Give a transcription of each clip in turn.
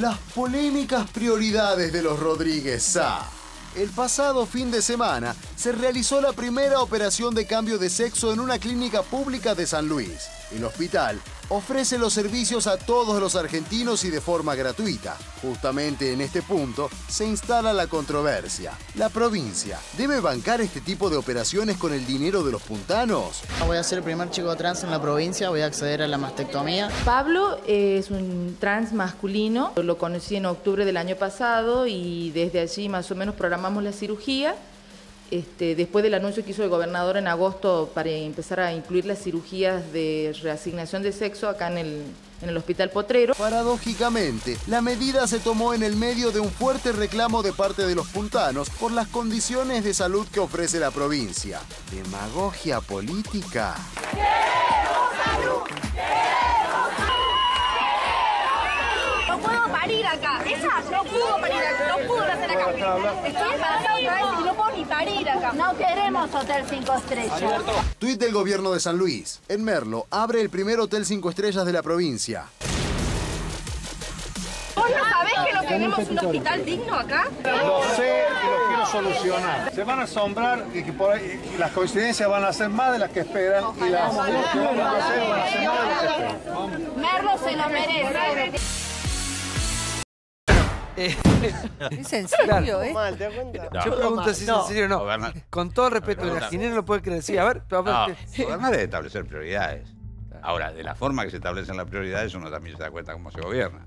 Las polémicas prioridades de los Rodríguez Sá. El pasado fin de semana se realizó la primera operación de cambio de sexo en una clínica pública de San Luis. El hospital ofrece los servicios a todos los argentinos y de forma gratuita. Justamente en este punto se instala la controversia. ¿La provincia debe bancar este tipo de operaciones con el dinero de los puntanos? Voy a ser el primer chico trans en la provincia, voy a acceder a la mastectomía. Pablo es un trans masculino, lo conocí en octubre del año pasado y desde allí más o menos programamos la cirugía. Este, después del anuncio que hizo el gobernador en agosto para empezar a incluir las cirugías de reasignación de sexo acá en el, en el Hospital Potrero. Paradójicamente, la medida se tomó en el medio de un fuerte reclamo de parte de los puntanos por las condiciones de salud que ofrece la provincia. ¿Demagogia política? No puedo parir acá. Esa no pudo parir acá. No pudo nacer acá. Estoy embarazada otra vez y no puedo ni parir acá. No queremos Hotel 5 Estrellas. Tuit del gobierno de San Luis. En Merlo abre el primer hotel 5 estrellas de la provincia. ¿Vos no sabés que no tenemos un hospital digno acá? Lo sé y lo quiero solucionar. Se van a asombrar y que por ahí y las coincidencias van a ser más de las que esperan y las lo que van a ser más de las que esperan. Merlo se lo merece. ¿Es en serio, eh? Mal, ¿te das cuenta? Yo pregunto si es en serio o no. Gobernar- Con todo respeto. Ginés no lo puede creer. Sí, a ver, a ver, No, gobernar es establecer prioridades. Ahora, de la forma que se establecen las prioridades, uno también se da cuenta cómo se gobierna.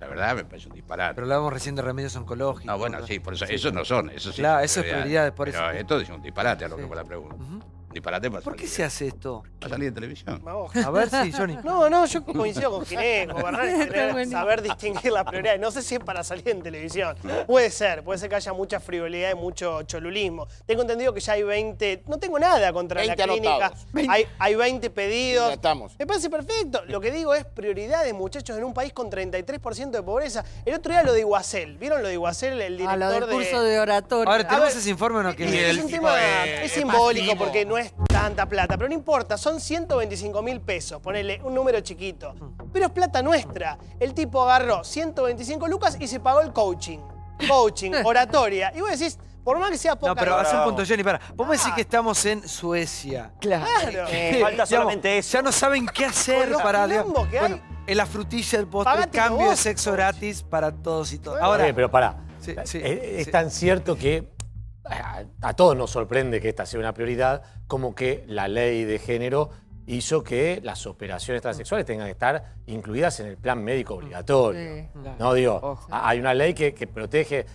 La verdad me parece un disparate. Pero hablábamos recién de remedios oncológicos. No, bueno, sí, por eso, esos no son, eso sí. Claro, son eso es prioridades, por Pero eso. esto es un disparate a lo que Sí. fue la pregunta. Un disparate para ¿Por qué se hace esto? para salir en televisión. Vamos. A ver, sí, Johnny. No, no, yo coincido con Ginés, gobernar es Está tener- bueno. saber distinguir las prioridades. No sé si es para salir en televisión. Puede ser, puede ser que haya mucha frivolidad y mucho cholulismo. Tengo entendido que ya hay 20, no tengo nada contra 20 la clínica. Hay, hay 20 pedidos. Ya estamos. Me parece perfecto. Lo que digo es prioridades, muchachos, en un país con 33% de pobreza. El otro día lo de Iguacel. ¿Vieron lo de Iguacel, el A director lo del de... curso de oratoria. Ahora, ¿tenemos ver, ese informe o no? Que Es, el- un tema, es simbólico porque no es tanta plata, pero no importa, son 125 mil pesos, ponele un número chiquito. Pero es plata nuestra. El tipo agarró 125 lucas y se pagó el coaching. Coaching, oratoria. Y vos decís, por más que sea poca No, pero hace un punto, Johnny, para. Vos me decís que estamos en Suecia. Claro. Claro. Eh, falta solamente eso. Ya no saben qué hacer Con los para. que hay. en la frutilla, el postre, cambio de sexo coach. gratis para todos y todas. Ahora, Eh, pero pará. Sí, sí, Eh, es sí. tan cierto que a, a todos nos sorprende que esta sea una prioridad, como que la ley de género hizo que las operaciones transexuales tengan que estar incluidas en el plan médico obligatorio. Sí, No digo, Ojo. hay una ley que, que protege.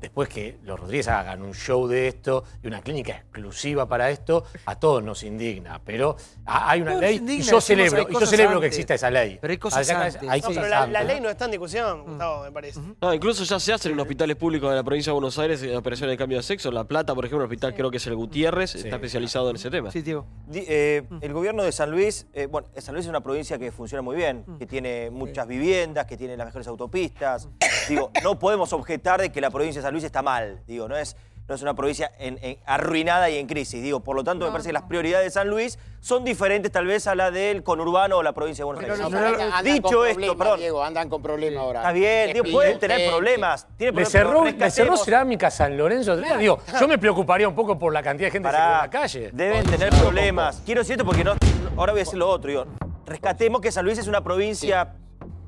Después que los Rodríguez hagan un show de esto y una clínica exclusiva para esto, a todos nos indigna. Pero ha- hay una No ley indigna, y yo celebro, hay y yo cosas celebro que exista esa ley. Pero hay cosas Acá- antes. hay No, cosas pero la, ley no está en discusión, Gustavo, me parece. No, incluso ya se hacen en hospitales públicos de la provincia de Buenos Aires eh, operaciones de cambio de sexo. La Plata, por ejemplo, el hospital creo que es el Gutiérrez, está especializado en ese tema. Sí. Di- eh, el gobierno de San Luis, eh, bueno, San Luis es una provincia que funciona muy bien, que tiene muchas viviendas, que tiene las mejores autopistas. Digo, no podemos objetar de que la provincia de San Luis está mal. Digo, no es, no es una provincia en- en- arruinada y en crisis. Digo, por lo tanto, me parece que las prioridades de San Luis son diferentes tal vez a la del conurbano o la provincia de Buenos Aires. no, No, Dicho esto, perdón. Diego, andan con problemas ahora. Está bien, digo, pueden tener problemas. Tienen Le problemas, cerró, pero le cerró. Cerámica San Lorenzo. Digo, yo me preocuparía un poco por la cantidad de gente que se en Pará, la calle. Deben tener problemas. Quiero decir esto porque no, ahora voy a decir lo otro. Digo, rescatemos que San Luis es una provincia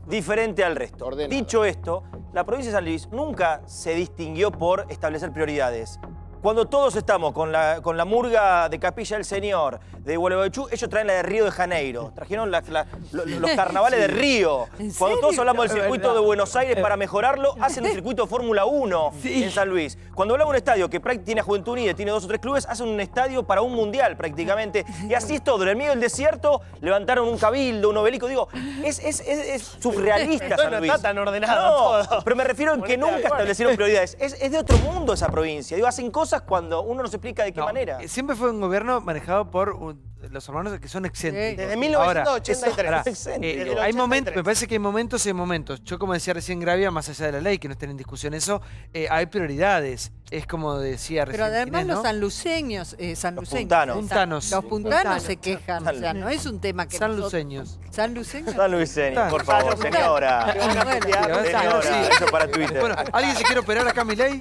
diferente al resto. Dicho esto, la provincia de San Luis nunca se distinguió por establecer prioridades. Cuando todos estamos con la, con la murga de Capilla del Señor, de Gualeguaychú, ellos traen la de Río de Janeiro. Trajeron la- la- lo- los carnavales de Río. ¿En Cuando todos hablamos del circuito de Buenos Aires para mejorarlo, hacen un circuito de Fórmula 1 Sí. en San Luis. Cuando hablamos de un estadio que tiene a Juventud Unida, tiene dos o tres clubes, hacen un estadio para un mundial prácticamente. Y así es todo. En el medio del desierto levantaron un cabildo, un obelisco. Digo, es, es, es, es surrealista San no Luis. está tan ordenado No, todo. pero me refiero en que nunca establecieron prioridades. Es, es de otro mundo esa provincia. Digo, hacen cosas cuando uno no se explica de qué No, manera. eh, Siempre fue un gobierno manejado por un- los hermanos que son excéntricos. Desde Ahora, 1983. pará, Excéntrico. eh, Desde hay momentos, 83. me parece que hay momentos y hay momentos. Yo, como decía recién Gravia, más allá de la ley, que no estén en discusión eso, eh, hay prioridades. Es como decía recién. Pero además Inés, los ¿no? sanluceños, eh, sanluceños, puntanos. esa- Puntanos. Los puntanos Puntanos. se quejan, o sea, no es un tema que Sanluceños. nosotros- Sanluceños. San Luiseño, por favor, señora. Bueno, Señora, eso para Twitter. Bueno, ¿alguien se quiere operar acá, mi ley?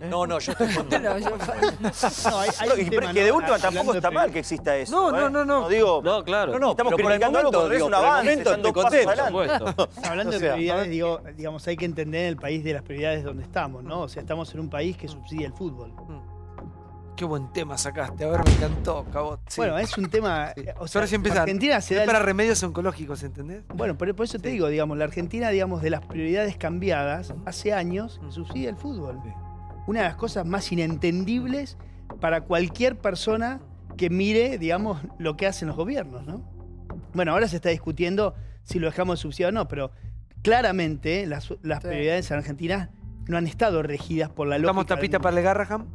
No, no, yo estoy contento. No, yo- No, y- pero es que de última tampoco está mal que exista eso. No, no, ¿eh? no, no. digo, No, claro. No, no, estamos pero por el criticando algo, momento, pero es un avance, momento están dos pasos adelante. Hablando O de prioridades, digo, digamos, hay que entender el país de las prioridades donde estamos, ¿no? O sea, estamos en un país que subsidia el fútbol. Qué buen tema sacaste. A ver, me encantó, Cabot. Sí. Bueno, es un tema. Sí. eh, O Ahora sea. Argentina se es da. el- para remedios oncológicos, ¿entendés? Bueno, por, por eso te digo, digamos, la Argentina, digamos, de las prioridades cambiadas hace años, subsidia el fútbol. Una de las cosas más inentendibles para cualquier persona que mire, digamos, lo que hacen los gobiernos, ¿no? Bueno, ahora se está discutiendo si lo dejamos subsidiar o no, pero claramente las, las prioridades en Argentina no han estado regidas por la lógica. ¿Juntamos tapita para el Garraham?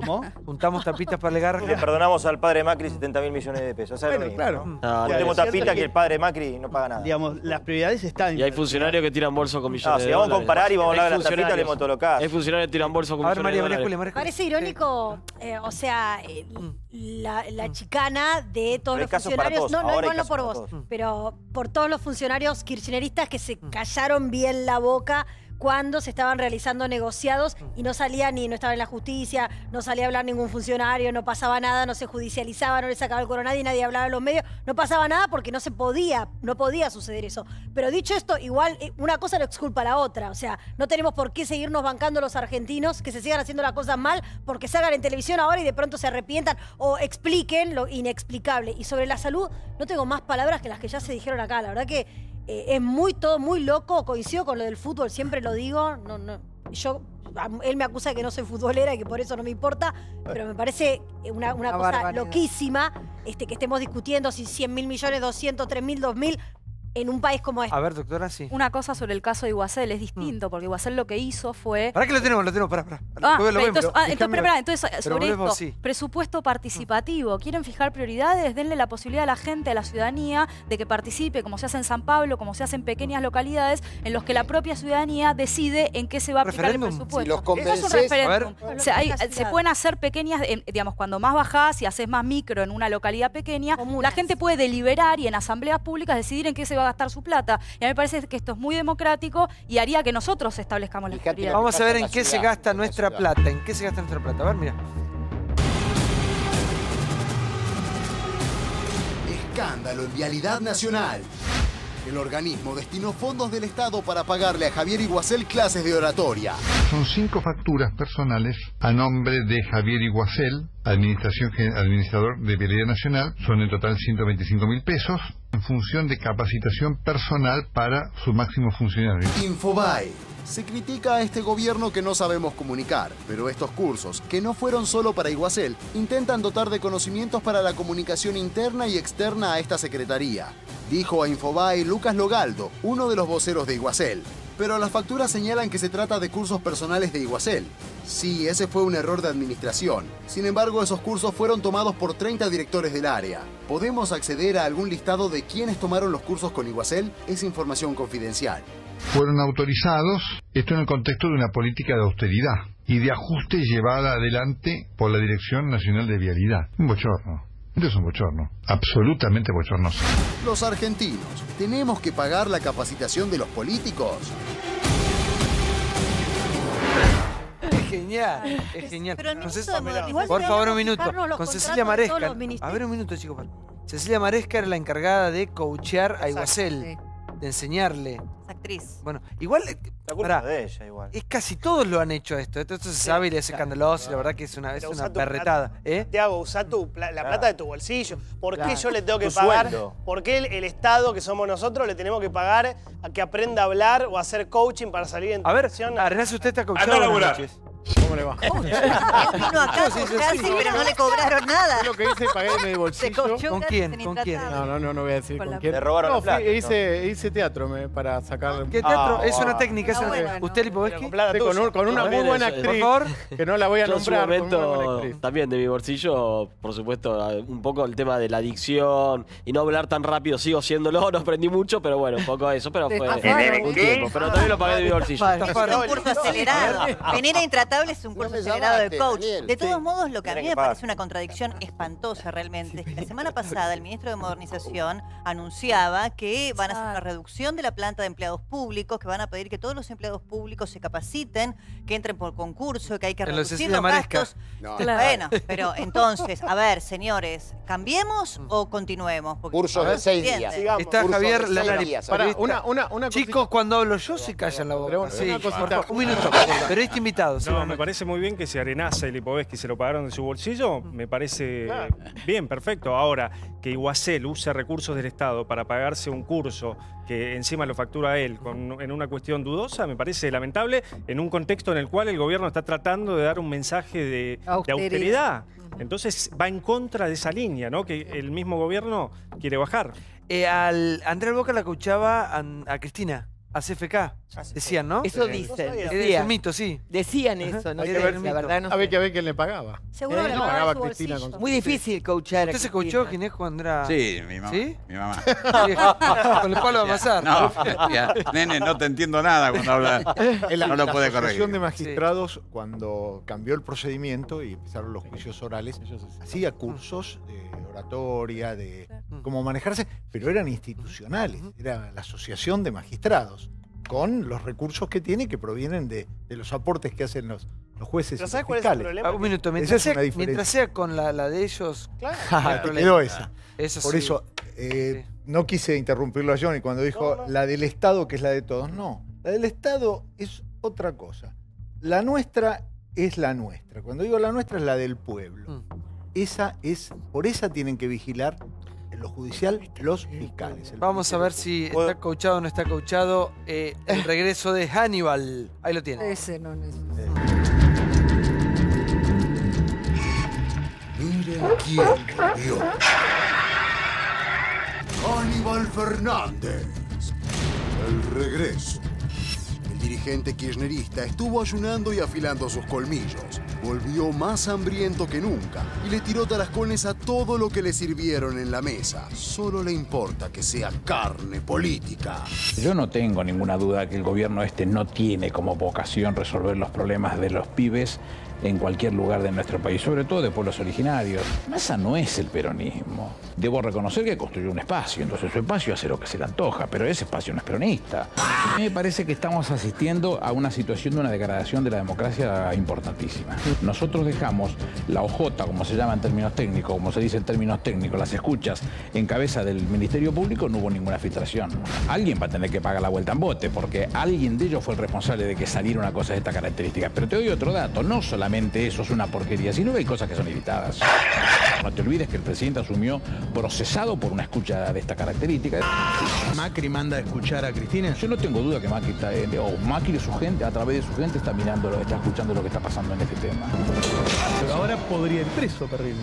¿Cómo? ¿Juntamos tapitas para el Le perdonamos al padre Macri 70 mil millones de pesos. ¿sabes Bueno, mismo, claro. ¿no? Ah, Claro, Tenemos es cierto tapita que- que el padre Macri no paga nada. Digamos, las prioridades están. Y hay funcionarios que tiran bolsos con millones No, de si vamos a comparar y vamos a hablar de las tapitas, lo que hace. Hay funcionarios que tiran bolsos con A ver, millones María, de María. Parece irónico, eh, o sea, eh, la, la chicana de todos Pero hay los funcionarios, todos, no, no ahora hay igual no casos por vos, todos. pero por todos los funcionarios kirchneristas que se callaron bien la boca cuando se estaban realizando negociados y no salía ni, no estaba en la justicia, no salía a hablar ningún funcionario, no pasaba nada, no se judicializaba, no le sacaba el coro a nadie, nadie hablaba en los medios, no pasaba nada porque no se podía, no podía suceder eso. Pero dicho esto, igual eh, una cosa no exculpa a la otra, o sea, no tenemos por qué seguirnos bancando los argentinos que se sigan haciendo las cosas mal porque salgan en televisión ahora y de pronto se arrepientan o expliquen lo inexplicable. Y sobre la salud, no tengo más palabras que las que ya se dijeron acá, la verdad que eh, es muy todo muy loco, coincido con lo del fútbol, siempre lo digo, no, no, yo, él me acusa de que no soy futbolera y que por eso no me importa, pero me parece una, una Una cosa barbaridad. loquísima este, que estemos discutiendo si 100 mil millones, 200, 3 mil, 2 mil en un país como este. A ver, doctora, sí. Una cosa sobre el caso de Iguacel es distinto, porque Iguacel lo que hizo fue... ¿Para qué lo tenemos? Lo tenemos, pará, pará. Ah, lo pero vemos, entonces, pero ah, entonces, pero, entonces, pero sobre volvemos, esto, sí. presupuesto participativo. ¿Quieren fijar prioridades? Denle la posibilidad a la gente, a la ciudadanía, de que participe, como se hace en San Pablo, como se hace en pequeñas localidades, en los que la propia ciudadanía decide en qué se va a aplicar el presupuesto. Si los Eso es un convences- referéndum. A ver. O sea, hay- se pueden hacer pequeñas, en- digamos, cuando más bajás y haces más micro en una localidad pequeña, la gente puede deliberar y en asambleas públicas decidir en qué se va a gastar su plata. Y a mí me parece que esto es muy democrático y haría que nosotros establezcamos las prioridades. Vamos a ver en qué se gasta nuestra plata. ¿En qué se gasta nuestra plata? A ver, mira. Escándalo en Vialidad Nacional. El organismo destinó fondos del Estado para pagarle a Javier Iguacel clases de oratoria. Son cinco facturas personales a nombre de Javier Iguacel, administración, administrador de Vialidad Nacional. Son en total 125 mil pesos en función de capacitación personal para su máximo funcionario. Infobae. Se critica a este gobierno que no sabemos comunicar, pero estos cursos, que no fueron solo para Iguacel, intentan dotar de conocimientos para la comunicación interna y externa a esta secretaría. Dijo a Infobae Lucas Logaldo, uno de los voceros de Iguacel. Pero las facturas señalan que se trata de cursos personales de Iguacel. Sí, ese fue un error de administración. Sin embargo, esos cursos fueron tomados por 30 directores del área. ¿Podemos acceder a algún listado de quienes tomaron los cursos con Iguacel? Es información confidencial. Fueron autorizados, esto en el contexto de una política de austeridad y de ajuste llevada adelante por la Dirección Nacional de Vialidad. Un bochorno. Es un bochorno. Absolutamente bochornoso. Los argentinos, ¿tenemos que pagar la capacitación de los políticos? Es genial, es genial. Pero por favor, un minuto. Con Cecilia Maresca. A ver, un minuto, chicos. Cecilia Maresca era la encargada de coachear a Iguacel, de enseñarle. actriz. Bueno, igual. eh, La culpa pará, es de ella, igual. Es casi todos lo han hecho esto. Esto, esto se sabe y es escandaloso y la verdad que es una, es Pero una perretada. plata. ¿eh? Te hago, usá tu pla- la Claro. plata de tu bolsillo. ¿Por qué Claro. yo le tengo que Tu pagar? sueldo. ¿Por qué el, el Estado, que somos nosotros, le tenemos que pagar a que aprenda a hablar o a hacer coaching para salir en A ver? Arenas, usted está coachado. Anda a laburar. Noches. ¿Cómo le va? Él vino acá a cobrarse, pero no le cobraron nada. Lo que hice, pagué de mi bolsillo. ¿Con quién? ¿Con quién? No, no, no, no voy a decir Con con, la- quién. Le robaron no, la plata, hice, hice teatro me- para sacar... ¿Qué teatro? Ah, es una ah. técnica. es Ah, una- bueno, no. ¿Usted, Lipovetsky? Sí, con, un- con una muy buena es- actriz. Por favor. Que no la voy a Yo en su nombrar. una momento, actriz. también de mi bolsillo, por supuesto, un poco el tema de la adicción y no hablar tan rápido, sigo siéndolo, no aprendí mucho, pero bueno, un poco eso, pero fue un tiempo. Pero también lo pagué de mi bolsillo. Es un curso acelerado. Venir a Intratable es un curso acelerado de coach. Daniel. De todos modos, lo que a mí me parece una contradicción espantosa realmente es que la semana pasada el ministro de Modernización anunciaba que van a hacer una reducción de la planta de empleados públicos, que van a pedir que todos los empleados públicos se capaciten, que entren por concurso, que hay que reducir los gastos. No. Bueno, pero entonces, a ver, señores, ¿cambiemos o continuemos? Porque Cursos no de se seis días. Sigamos. Está Javier. Pará, periodista. una, una, una Chicos, cosita. cuando hablo yo se callan la Pero boca. una Sí, cosita. por favor, un minuto. Periodista invitado. sí, No, me parece muy bien que si Arenaza y Lipovetsky se lo pagaron de su bolsillo, me parece bien, perfecto. Ahora, que Iguacel use recursos del Estado para pagarse un curso que encima lo factura él con- en una cuestión dudosa, me parece lamentable en un contexto en el cual el gobierno está tratando de dar un mensaje de, de Austeridad. Entonces va en contra de esa línea, ¿no? Que el mismo gobierno quiere bajar. Eh, al Andrés Boca la an- a, Cristina, a CFK. Decían, ¿no? Eso Sí. dicen. Es decían. un mito, sí. Decían eso, no Hay sé, que ver, la verdad no a ver, sé. que ver quién le pagaba. Seguro Eh, le no pagaba pagaba su Cristina bolsillo. con Muy difícil coachar a ¿Usted se Cristina. coachó, Ginés, cuando era...? Sí, mi mamá. ¿Sí? Mi mamá. Con el palo de amasar. No, ya, nene, no te entiendo nada cuando hablas. En No lo la puede Asociación corregir. de Magistrados, cuando cambió el procedimiento y empezaron los juicios orales, hacía cursos de oratoria, de cómo manejarse, pero eran institucionales, era la Asociación de Magistrados, con los recursos que tiene que provienen de, de los aportes que hacen los, los jueces Pero y ¿sabes cuál es el fiscales. problema? Ah, un minuto, mientras sea, mientras con la, la de ellos. Ah, te problema. quedó esa. Eso Por sí. eso, eh, no quise interrumpirlo a Johnny cuando dijo la del Estado, que es la de todos. No, la del Estado es otra cosa. La nuestra es la nuestra. Cuando digo la nuestra es la del pueblo. Mm. Esa es, por esa tienen que vigilar en lo judicial los fiscales. el Vamos a ver si está coachado o no está coachado. eh, el regreso de Hannibal. Ahí lo tiene. Ese no necesita. Miren quién volvió. Aníbal Fernández. El regreso. El dirigente kirchnerista estuvo ayunando y afilando sus colmillos. Volvió más hambriento que nunca y le tiró tarascones a todo lo que le sirvieron en la mesa. Solo le importa que sea carne política. Yo no tengo ninguna duda que el gobierno este no tiene como vocación resolver los problemas de los pibes en cualquier lugar de nuestro país, sobre todo de pueblos originarios. Massa no es el peronismo. Debo reconocer que construyó un espacio, entonces su espacio hace lo que se le antoja, pero ese espacio no es peronista. A mí me parece que estamos asistiendo a una situación de una degradación de la democracia importantísima. Nosotros dejamos la OJ, como se llama en términos técnicos, como se dice en términos técnicos, las escuchas en cabeza del Ministerio Público, no hubo ninguna filtración. Alguien va a tener que pagar la vuelta en bote, porque alguien de ellos fue el responsable de que saliera una cosa de esta característica. Pero te doy otro dato, no solamente eso es una porquería, sino que hay cosas que son evitadas. No te olvides que el presidente asumió procesado por una escucha de esta característica. ¿Macri manda a escuchar a Cristina? Yo no tengo duda que Macri, está, eh, o Macri y su gente, a través de su gente, está mirando, está escuchando lo que está pasando en este tema. Pero ahora podría ir preso, Perrini.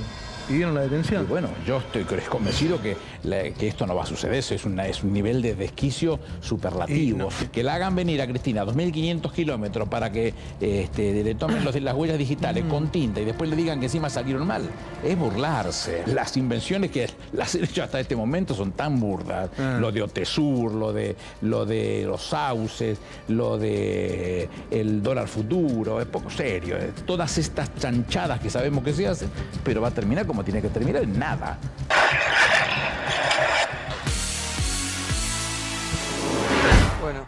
Pidieron la detención. Y bueno, yo estoy convencido que, la- que esto no va a suceder. Eso es, una- es un nivel de desquicio superlativo. Que la hagan venir a Cristina a 2.500 kilómetros para que este, le tomen los las huellas digitales con tinta y después le digan que encima salieron mal. Es burlarse. Las invenciones que las han hecho hasta este momento son tan burdas. Lo de Otesur, lo de, lo de los sauces, lo de el dólar futuro, es poco serio. eh. Todas estas chanchadas que sabemos que se hacen, pero va a terminar como tiene que terminar en nada. Bueno,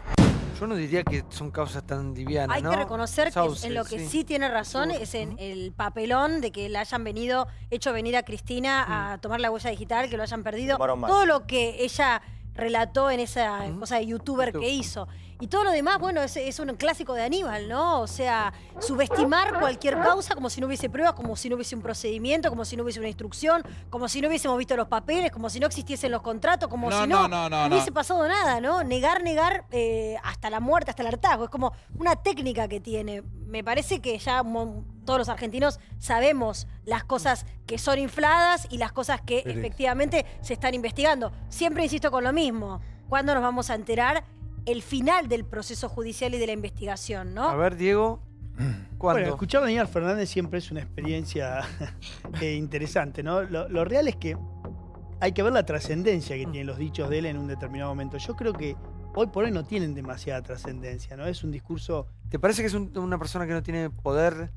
yo no diría que son causas tan livianas, Hay ¿no? que reconocer que en lo que sí, sí. tiene razón es en el papelón de que le hayan venido, hecho venir a Cristina a tomar la huella digital, que lo hayan perdido. Todo lo que ella relató en esa cosa de youtuber que hizo. Y todo lo demás, bueno, es, es un clásico de Aníbal, ¿no? O sea, subestimar cualquier causa como si no hubiese pruebas, como si no hubiese un procedimiento, como si no hubiese una instrucción, como si no hubiésemos visto los papeles, como si no existiesen los contratos, como No, si no, no, no, no, hubiese no. pasado nada, ¿no? Negar, negar eh, hasta la muerte, hasta el hartazgo. Es como una técnica que tiene. Me parece que ya todos los argentinos sabemos las cosas que son infladas y las cosas que efectivamente se están investigando. Siempre insisto con lo mismo. ¿Cuándo nos vamos a enterar el final del proceso judicial y de la investigación, no? A ver, Diego. ¿Cuándo? Bueno, escuchar a Daniel Fernández siempre es una experiencia eh, interesante, ¿no? Lo, lo real es que hay que ver la trascendencia que tienen los dichos de él en un determinado momento. Yo creo que hoy por hoy no tienen demasiada trascendencia, ¿no? Es un discurso... ¿Te parece que es un- una persona que no tiene poder?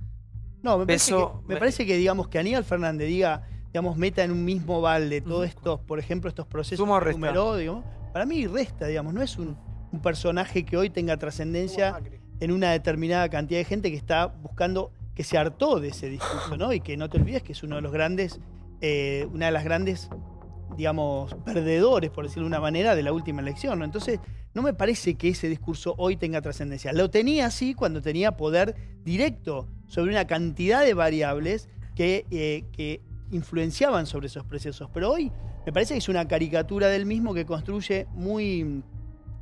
No, me parece, que, me parece que, digamos, que Aníbal Fernández diga, digamos, meta en un mismo balde todos estos, por ejemplo, estos procesos que resta. enumeró, digamos, para mí resta, digamos, no es un, un personaje que hoy tenga trascendencia en una determinada cantidad de gente que está buscando, que se hartó de ese discurso, ¿no? Y que no te olvides que es uno de los grandes, eh, una de las grandes, digamos, perdedores, por decirlo de una manera, de la última elección, ¿no? Entonces, no me parece que ese discurso hoy tenga trascendencia. Lo tenía así cuando tenía poder directo sobre una cantidad de variables que, eh, que influenciaban sobre esos procesos. Pero hoy me parece que es una caricatura del mismo que construye muy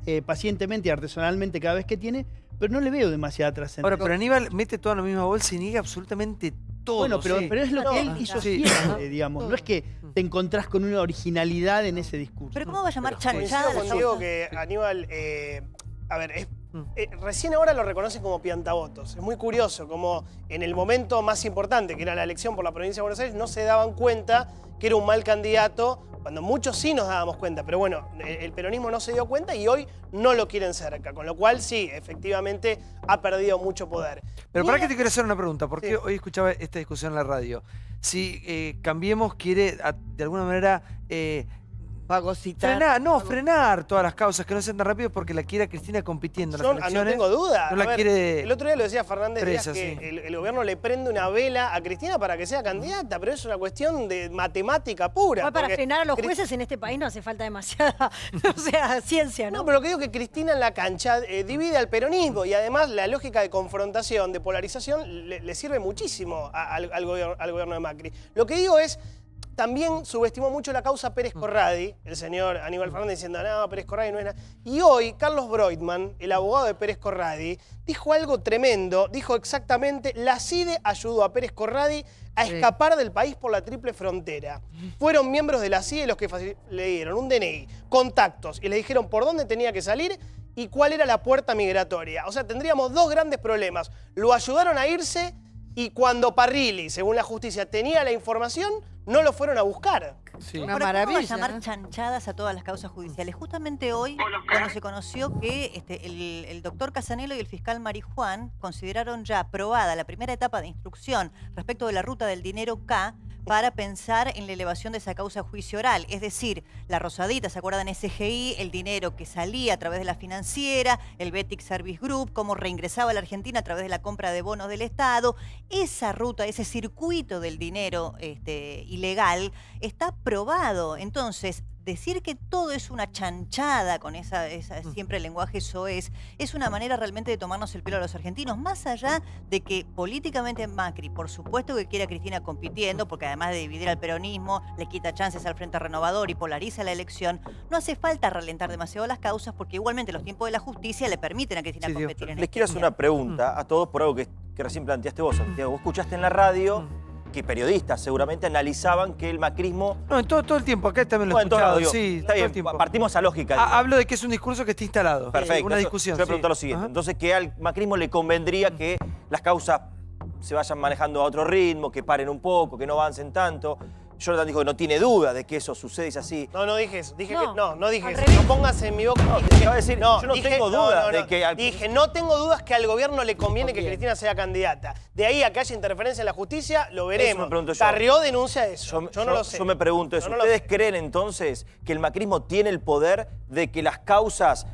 eh, pacientemente y artesanalmente cada vez que tiene, pero no le veo demasiada trascendencia. Ahora, pero Aníbal mete toda en la misma bolsa y niega absolutamente todo. Bueno, pero, sí. pero es lo que él Ah, hizo sí. siempre, digamos. No es que te encontrás con una originalidad en ese discurso. Pero ¿cómo va a llamar chanchada la contigo que Aníbal, eh, a ver, es- Mm. eh, recién ahora lo reconocen como piantavotos. Es muy curioso, como en el momento más importante, que era la elección por la provincia de Buenos Aires, no se daban cuenta que era un mal candidato, cuando muchos sí nos dábamos cuenta. Pero bueno, el, peronismo no se dio cuenta y hoy no lo quieren cerca. Con lo cual, sí, efectivamente ha perdido mucho poder. Pero para qué te quiero hacer una pregunta, porque hoy escuchaba esta discusión en la radio. Si eh, Cambiemos quiere, de alguna manera, eh, Fagocitar. frenar, no, frenar todas las causas, que no sean tan rápido porque la quiere a Cristina compitiendo en Yo, las ah, no tengo duda. No A la ver, quiere El otro día lo decía Fernández Díaz que sí. el, el gobierno le prende una vela a Cristina para que sea candidata, pero es una cuestión de matemática pura. Para frenar a los jueces en este país no hace falta demasiada, o sea, ciencia, ¿no? No, pero lo que digo es que Cristina en la cancha eh, divide al peronismo y además la lógica de confrontación, de polarización, le, le sirve muchísimo a- al, al gobierno, al gobierno de Macri. Lo que digo es, también subestimó mucho la causa Pérez Corradi, el señor Aníbal Fernández diciendo, no, Pérez Corradi no es nada. Y hoy, Carlos Broitman, el abogado de Pérez Corradi, dijo algo tremendo, dijo exactamente, la CIDE ayudó a Pérez Corradi a escapar del país por la triple frontera. Fueron miembros de la CIDE los que le dieron un DNI, contactos, y le dijeron por dónde tenía que salir y cuál era la puerta migratoria. O sea, tendríamos dos grandes problemas. Lo ayudaron a irse y cuando Parrilli, según la justicia, tenía la información, no lo fueron a buscar. Una Ahora, ¿cómo va a maravilla, llamar chanchadas a todas las causas judiciales? Justamente hoy, cuando se conoció que este, el, el doctor Casanelo y el fiscal Marijuán consideraron ya aprobada la primera etapa de instrucción respecto de la ruta del dinero K para pensar en la elevación de esa causa juicio oral. Es decir, la Rosadita, ¿se acuerdan? SGI, el dinero que salía a través de la financiera, el Betic Service Group, cómo reingresaba a la Argentina a través de la compra de bonos del Estado. Esa ruta, ese circuito del dinero este, ilegal está probado. Entonces, decir que todo es una chanchada con esa, esa siempre el lenguaje soez, es una manera realmente de tomarnos el pelo a los argentinos, más allá de que políticamente Macri, por supuesto que quiere a Cristina compitiendo, porque además de dividir al peronismo, le quita chances al Frente Renovador y polariza la elección, no hace falta ralentar demasiado las causas, porque igualmente los tiempos de la justicia le permiten a Cristina competir en Les este quiero hacer una pregunta a todos por algo que, que recién planteaste vos, Santiago. Vos escuchaste en la radio que periodistas seguramente analizaban que el macrismo... No, en todo, todo el tiempo, acá también lo he Bueno, en todo escuchado, digo, sí, está todo el bien, tiempo. partimos a lógica. Hablo de que es un discurso que está instalado. Perfecto. Una discusión. Yo voy a sí. preguntar lo siguiente. Ajá. Entonces, que al macrismo le convendría que las causas se vayan manejando a otro ritmo, que paren un poco, que no avancen tanto. Jonathan dijo que no tiene duda de que eso sucede y es así. No, no dije eso. Dije No, que no, no dije al eso. revés. No pongas en mi boca. No, dije decir, yo no dije- tengo no, duda no, de no. que al- Dije, no tengo dudas que al gobierno le conviene que. Cristina sea candidata. De ahí a que haya interferencia en la justicia, lo Eso veremos. me pregunto yo. Carrió denuncia eso. Yo, Yo, no lo sé. yo me pregunto eso. Yo no ¿Ustedes creen entonces que el macrismo tiene el poder de que las causas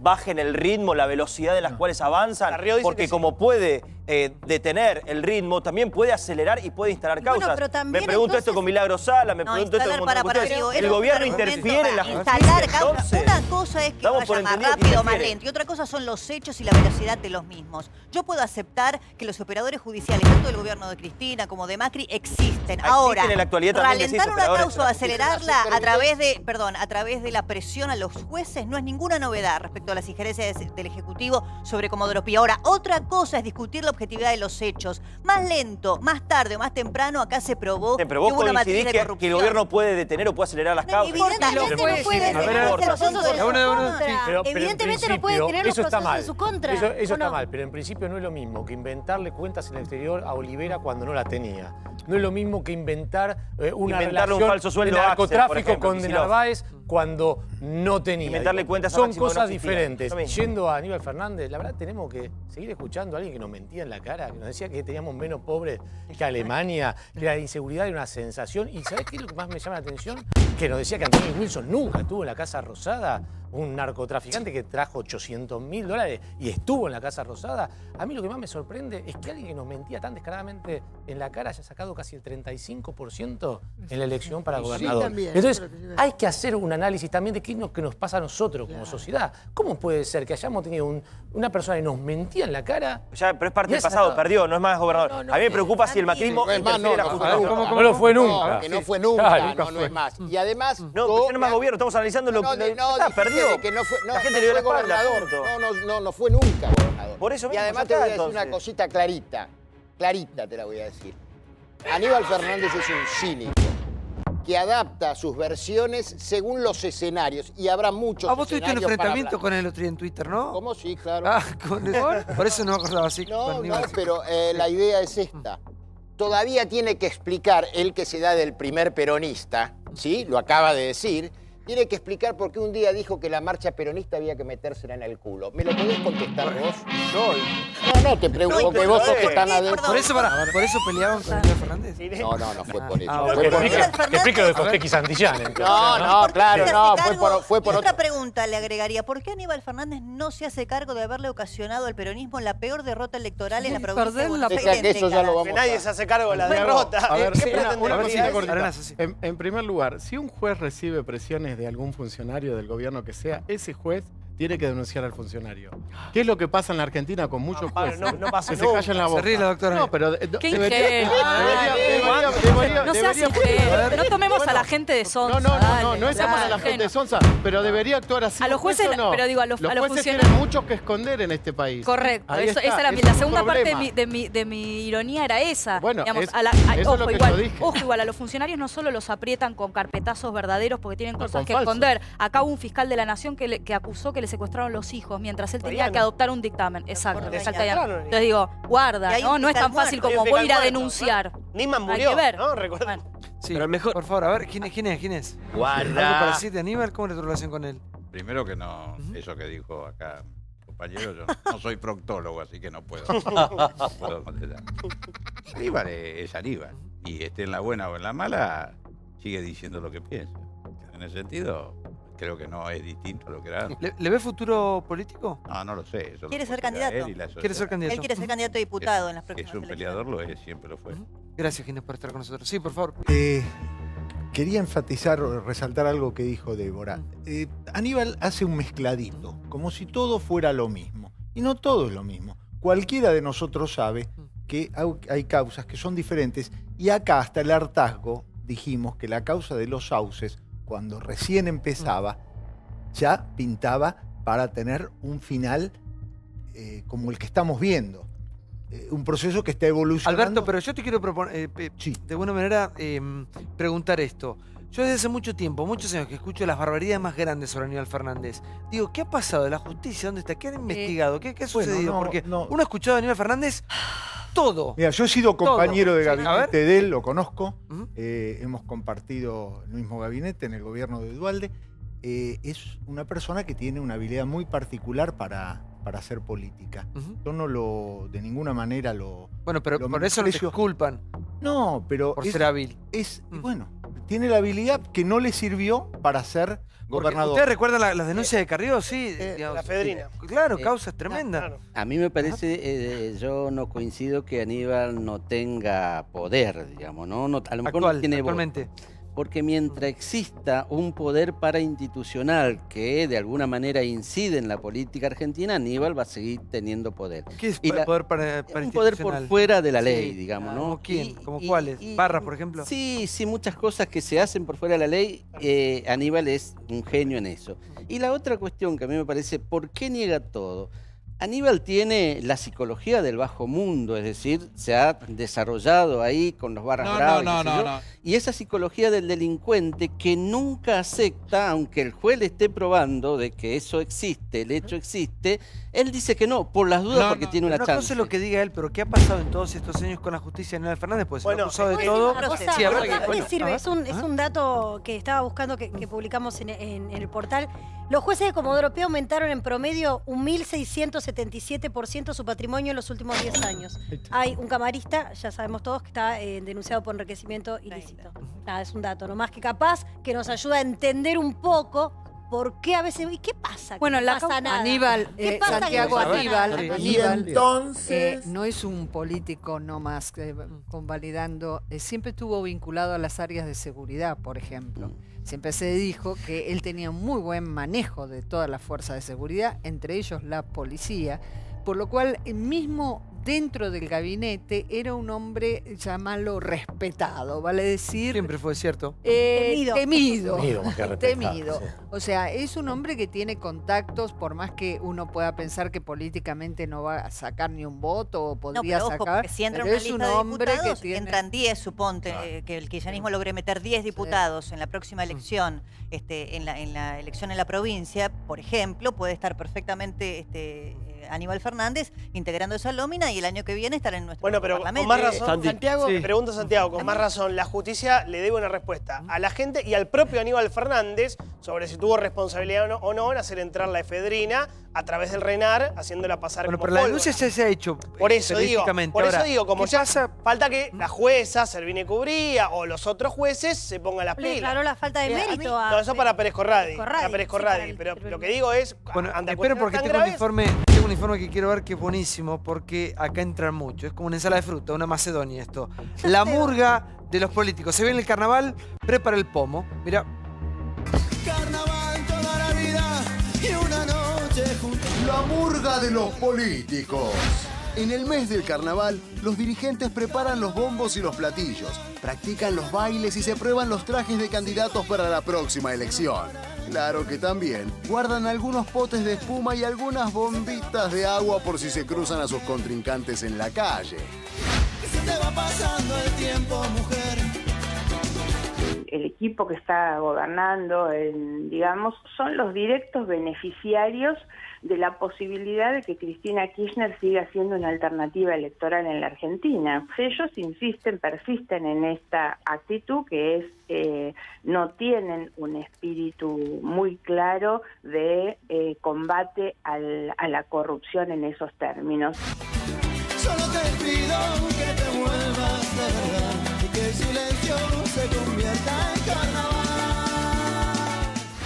bajen el ritmo, la velocidad en las cuales avanzan, porque sí. como puede eh, detener el ritmo, también puede acelerar y puede instalar bueno, causas. pero también me pregunto esto con Milagro Sala, me No, pregunto esto con para, para, digo, El gobierno interfiere en la para justicia. Instalar causa. entonces. Una cosa es que vaya por más rápido o más lento y otra cosa son los hechos y la veracidad de los mismos. Yo puedo aceptar que los operadores judiciales, tanto del gobierno de Cristina como de Macri, existen. Ah, Ahora, existen en la actualidad también, ralentar una causa o de acelerarla a través de, perdón, a través de la presión a los jueces no es ninguna novedad respecto a las injerencias del Ejecutivo sobre Comodoro Pi. Ahora, otra cosa es discutir la objetividad de los hechos. Más lento, más tarde o más temprano, acá se probó Pero vos que hubo una matriz de que, que el corrupción. gobierno puede detener o puede acelerar las causas. Evidentemente no puede A ver, tener a ver, los procesos en su contra. Evidentemente no puede principio, tener los procesos mal. en su contra, Eso, eso ¿o está no? mal, pero en principio no es lo mismo que inventarle cuentas en el exterior a Olivera cuando no la tenía. No es lo mismo que inventar eh, una Inventarle un relación falso sueldo de Axel, narcotráfico ejemplo, con De. Narváez cuando no tenía. Inventarle cuentas Son cosas diferentes. Yendo a Aníbal Fernández, la verdad tenemos que seguir escuchando a alguien que nos mentía en la cara, que nos decía que teníamos menos pobres que Alemania, que la inseguridad era una sensación. ¿Y sabés qué es lo que más me llama la atención? Que nos decía que Antonio Wilson nunca estuvo en la Casa Rosada, un narcotraficante que trajo 800 mil dólares y estuvo en la Casa Rosada. A mí lo que más me sorprende es que alguien que nos mentía tan descaradamente en la cara haya sacado casi el 35% en la elección para Sí, gobernador. también, Entonces, hay que hacer un análisis también de qué es lo que nos pasa a nosotros como sociedad. ¿Cómo puede ser que hayamos tenido un- una persona que nos mentía en la cara? Ya, pero es parte del pasado, perdió, no es más gobernador. No, no, a mí me preocupa si el macrismo No es más, interfiere en la no, no, justicia. no, No lo fue nunca. No, que no fue nunca, Claro, no, nunca no fue. es más. Y además. No, no es más gobierno, estamos analizando lo que no, perdió. Que no fue, no, la gente no le dio la espalda, gobernador. No, no, no, no fue nunca gobernador. Por eso y además ya te voy a decir una cosita clarita. Clarita te la voy a decir. Aníbal Fernández es un cínico que adapta sus versiones según los escenarios. Y habrá muchos Ah, vos tuviste un enfrentamiento con él otro día en Twitter, ¿no? ¿Cómo? Sí, claro. Ah, con el- por eso no me acordaba así. No, con no, pero eh, la idea es esta. Todavía tiene que explicar, él que se da del primer peronista, ¿sí? Lo acaba de decir, tiene que explicar por qué un día dijo que la marcha peronista había que metérsela en el culo. ¿Me lo podés contestar vos? No, no, te pregunto, vos sos ¿por que están adentro. Por eso, para, por eso peleaban con Aníbal Fernández. No, no, no fue por eso. Ah, fue Que por- que explique lo de Santillán. No, no, ¿Por qué claro, no, fue por, fue otra pregunta le agregaría, ¿por qué Aníbal Fernández no se hace cargo de haberle ocasionado al peronismo la peor derrota electoral en la provincia de Buenos la- O sea, Aires que en eso ya lo décadas? vamos Que nadie se hace cargo de la derrota. A ver, ¿Qué sí, una, cosita cortita. En primer lugar, si un juez recibe presiones de algún funcionario del gobierno que sea, ese juez tiene que denunciar al funcionario. ¿Qué es lo que pasa en la Argentina con muchos Pablo, jueces? no- no pasa que se callan la Se boca. ríe la doctora. No, pero de- Qué debería, ingenuo. debería, debería, debería, No seas. No tomemos a la gente de sonsa. No, no, no, no, no es a la gente sonsa, pero debería actuar así. A los ¿Un juez jueces, no? pero digo, a los- a los jueces funcionarios- tienen mucho que esconder en este país. Correcto, Ahí eso- está, esa era mi- la es un segunda parte de mi, de, mi, de mi ironía era esa. Bueno, Digamos, es- a la- a- eso es ojo, lo que igual, yo dije. ojo, igual, a los funcionarios no solo los aprietan con carpetazos verdaderos porque tienen cosas que esconder. Acá hubo un fiscal de la nación que, le- que acusó que le secuestraron los hijos mientras él tenía que adoptar un dictamen. Exacto, exactamente. Entonces digo, guarda, ¿no? No es tan fácil como voy a ir a denunciar. Nisman Hay murió, que ver. ¿no? Recuerda- Bueno, Sí, Pero el mejor- Por favor, a ver, ¿quién es? ¿Quién es? ¿Quién es? ¿Algo para Guarda. Aníbal? ¿Cómo es tu relación con él? Primero que no, eso que dijo acá compañero, yo no soy proctólogo, así que no puedo, no puedo contestar. Aníbal es, es Aníbal, y esté en la buena o en la mala, sigue diciendo lo que piensa. En ese sentido, creo que no es distinto a lo que era antes. ¿Le, le ve futuro político? No, no lo sé. Eso lo ¿Quiere ser candidato? él y la ¿Quiere ser candidato? Él quiere ser candidato a diputado en las Es próximas un elecciones. peleador, lo es, siempre lo fue. Gracias, Ginés, por estar con nosotros. Sí, por favor. Eh, quería enfatizar o resaltar algo que dijo Débora. Eh, Aníbal hace un mezcladito, como si todo fuera lo mismo. Y no todo es lo mismo. Cualquiera de nosotros sabe que hay causas que son diferentes y acá hasta el hartazgo dijimos que la causa de los sauces, cuando recién empezaba, ya pintaba para tener un final eh, como el que estamos viendo. Eh, un proceso que está evolucionando. Alberto, pero yo te quiero proponer, eh, eh, de alguna manera, eh, preguntar esto. Yo desde hace mucho tiempo, muchos años que escucho las barbaridades más grandes sobre Aníbal Fernández. Digo, ¿qué ha pasado de la justicia? ¿Dónde está? ¿Qué han investigado? ¿Qué, qué ha Bueno, sucedido? no, Porque no. uno ha escuchado a Aníbal Fernández todo. Mira, yo he sido Todo. compañero de gabinete de él, lo conozco. Eh, hemos compartido el mismo gabinete en el gobierno de Dualde. Eh, es una persona que tiene una habilidad muy particular para, para hacer política. Yo no lo, de ninguna manera lo. Bueno, pero lo por eso no te menosprecio. culpan No, pero. por es- ser hábil. Es, Mm. bueno, tiene la habilidad que no le sirvió para ser Porque gobernador. ¿Ustedes recuerdan la- las denuncias de Carrió? Sí. digamos, la Fedrina. Claro, Eh, causas tremendas. A mí me parece, eh, yo no coincido que Aníbal no tenga poder, digamos, ¿no? No- a lo mejor no tiene actualmente. Porque mientras exista un poder parainstitucional que de alguna manera incide en la política argentina, Aníbal va a seguir teniendo poder. ¿Qué es Y la- poder para, un poder por fuera de la ley, digamos, ¿no? ¿Como quién? ¿Como cuáles? ¿Barras, por ejemplo? Sí, sí, muchas cosas que se hacen por fuera de la ley, eh, Aníbal es un genio en eso. Y la otra cuestión que a mí me parece, ¿por qué niega todo? Aníbal tiene la psicología del bajo mundo, es decir, se ha desarrollado ahí con los barras no. No, no, y esa psicología del delincuente que nunca acepta, aunque el juez le esté probando de que eso existe, el hecho existe, él dice que no, por las dudas porque tiene una, chance. No sé lo que diga él, pero ¿qué ha pasado en todos estos años con la justicia de Nela Fernández? Pues bueno, se lo de todo. Cosa, sí, bueno, sirve, es un, es un, dato que estaba buscando que, publicamos en, el portal. Los jueces de Comodoro P aumentaron en promedio 1.600 77% su patrimonio en los últimos 10 años. Hay un camarista, ya sabemos todos, que está eh, denunciado por enriquecimiento ilícito. Es un dato nomás que capaz que nos ayuda a entender un poco por qué a veces... ¿Y qué pasa? Bueno, no la pasa causa- nada. Aníbal, ¿Qué eh, pasa que no Santiago Aníbal, nada? Aníbal, entonces- eh, no es un político nomás eh, convalidando, eh, siempre estuvo vinculado a las áreas de seguridad, por ejemplo. Siempre se dijo que él tenía un muy buen manejo de todas las fuerzas de seguridad, entre ellos la policía, por lo cual eh, mismo dentro del gabinete era un hombre, llamarlo respetado, vale decir... Siempre fue cierto. Eh, Temido. temido. Temido, más que respetado, Temido. sí. O sea, es un hombre que tiene contactos, por más que uno pueda pensar que políticamente no va a sacar ni un voto o No, podría pero ojo, sacar. porque si entra pero una es un lista de diputados, que tiene... entran 10, suponte, eh, que el kirchnerismo logre meter 10 diputados en la próxima elección, este, en, la, en la elección en la provincia, por ejemplo, puede estar perfectamente este, eh, Aníbal Fernández integrando esa nómina y el año que viene estar en nuestro Bueno, pero parlamento. con más razón, Santi. Santiago, Sí. me pregunto Santiago, con más razón, la justicia le debe una respuesta a la gente y al propio Aníbal Fernández sobre si tuvo responsabilidad o no, o no en hacer entrar la efedrina a través del RENAR, haciéndola pasar Bueno, como pero la denuncia ya se ha hecho. Por eso digo, por eso digo, como ¿qué ya pasa? falta que la jueza, Servine Cubría o los otros jueces se pongan las pilas. declaró la falta de Eh, a mí- mérito a- No, eso para Pérez Corradi. Corradi, Para Pérez sí, Corradi. para el- pero pero lo que digo es, Bueno, ante espero porque tengo un, informe, un informe que quiero ver que es buenísimo, porque acá entran mucho. Es como una ensalada de fruta, una macedonia esto. La murga de los políticos. Se viene el carnaval, prepara el pomo. Mira, Carnaval toda la vida y una noche juntos. La murga de los políticos. En el mes del carnaval, los dirigentes preparan los bombos y los platillos, practican los bailes y se prueban los trajes de candidatos para la próxima elección. Claro que también guardan algunos potes de espuma y algunas bombitas de agua por si se cruzan a sus contrincantes en la calle. Se te va pasando el tiempo, mujer. el equipo que está gobernando, en, digamos, son los directos beneficiarios de la posibilidad de que Cristina Kirchner siga siendo una alternativa electoral en la Argentina. Ellos insisten, persisten en esta actitud que es eh, no tienen un espíritu muy claro de eh, combate al- a la corrupción en esos términos. Solo te pido que te vuelvas de verdad y que el silencio se convierta en carnaval.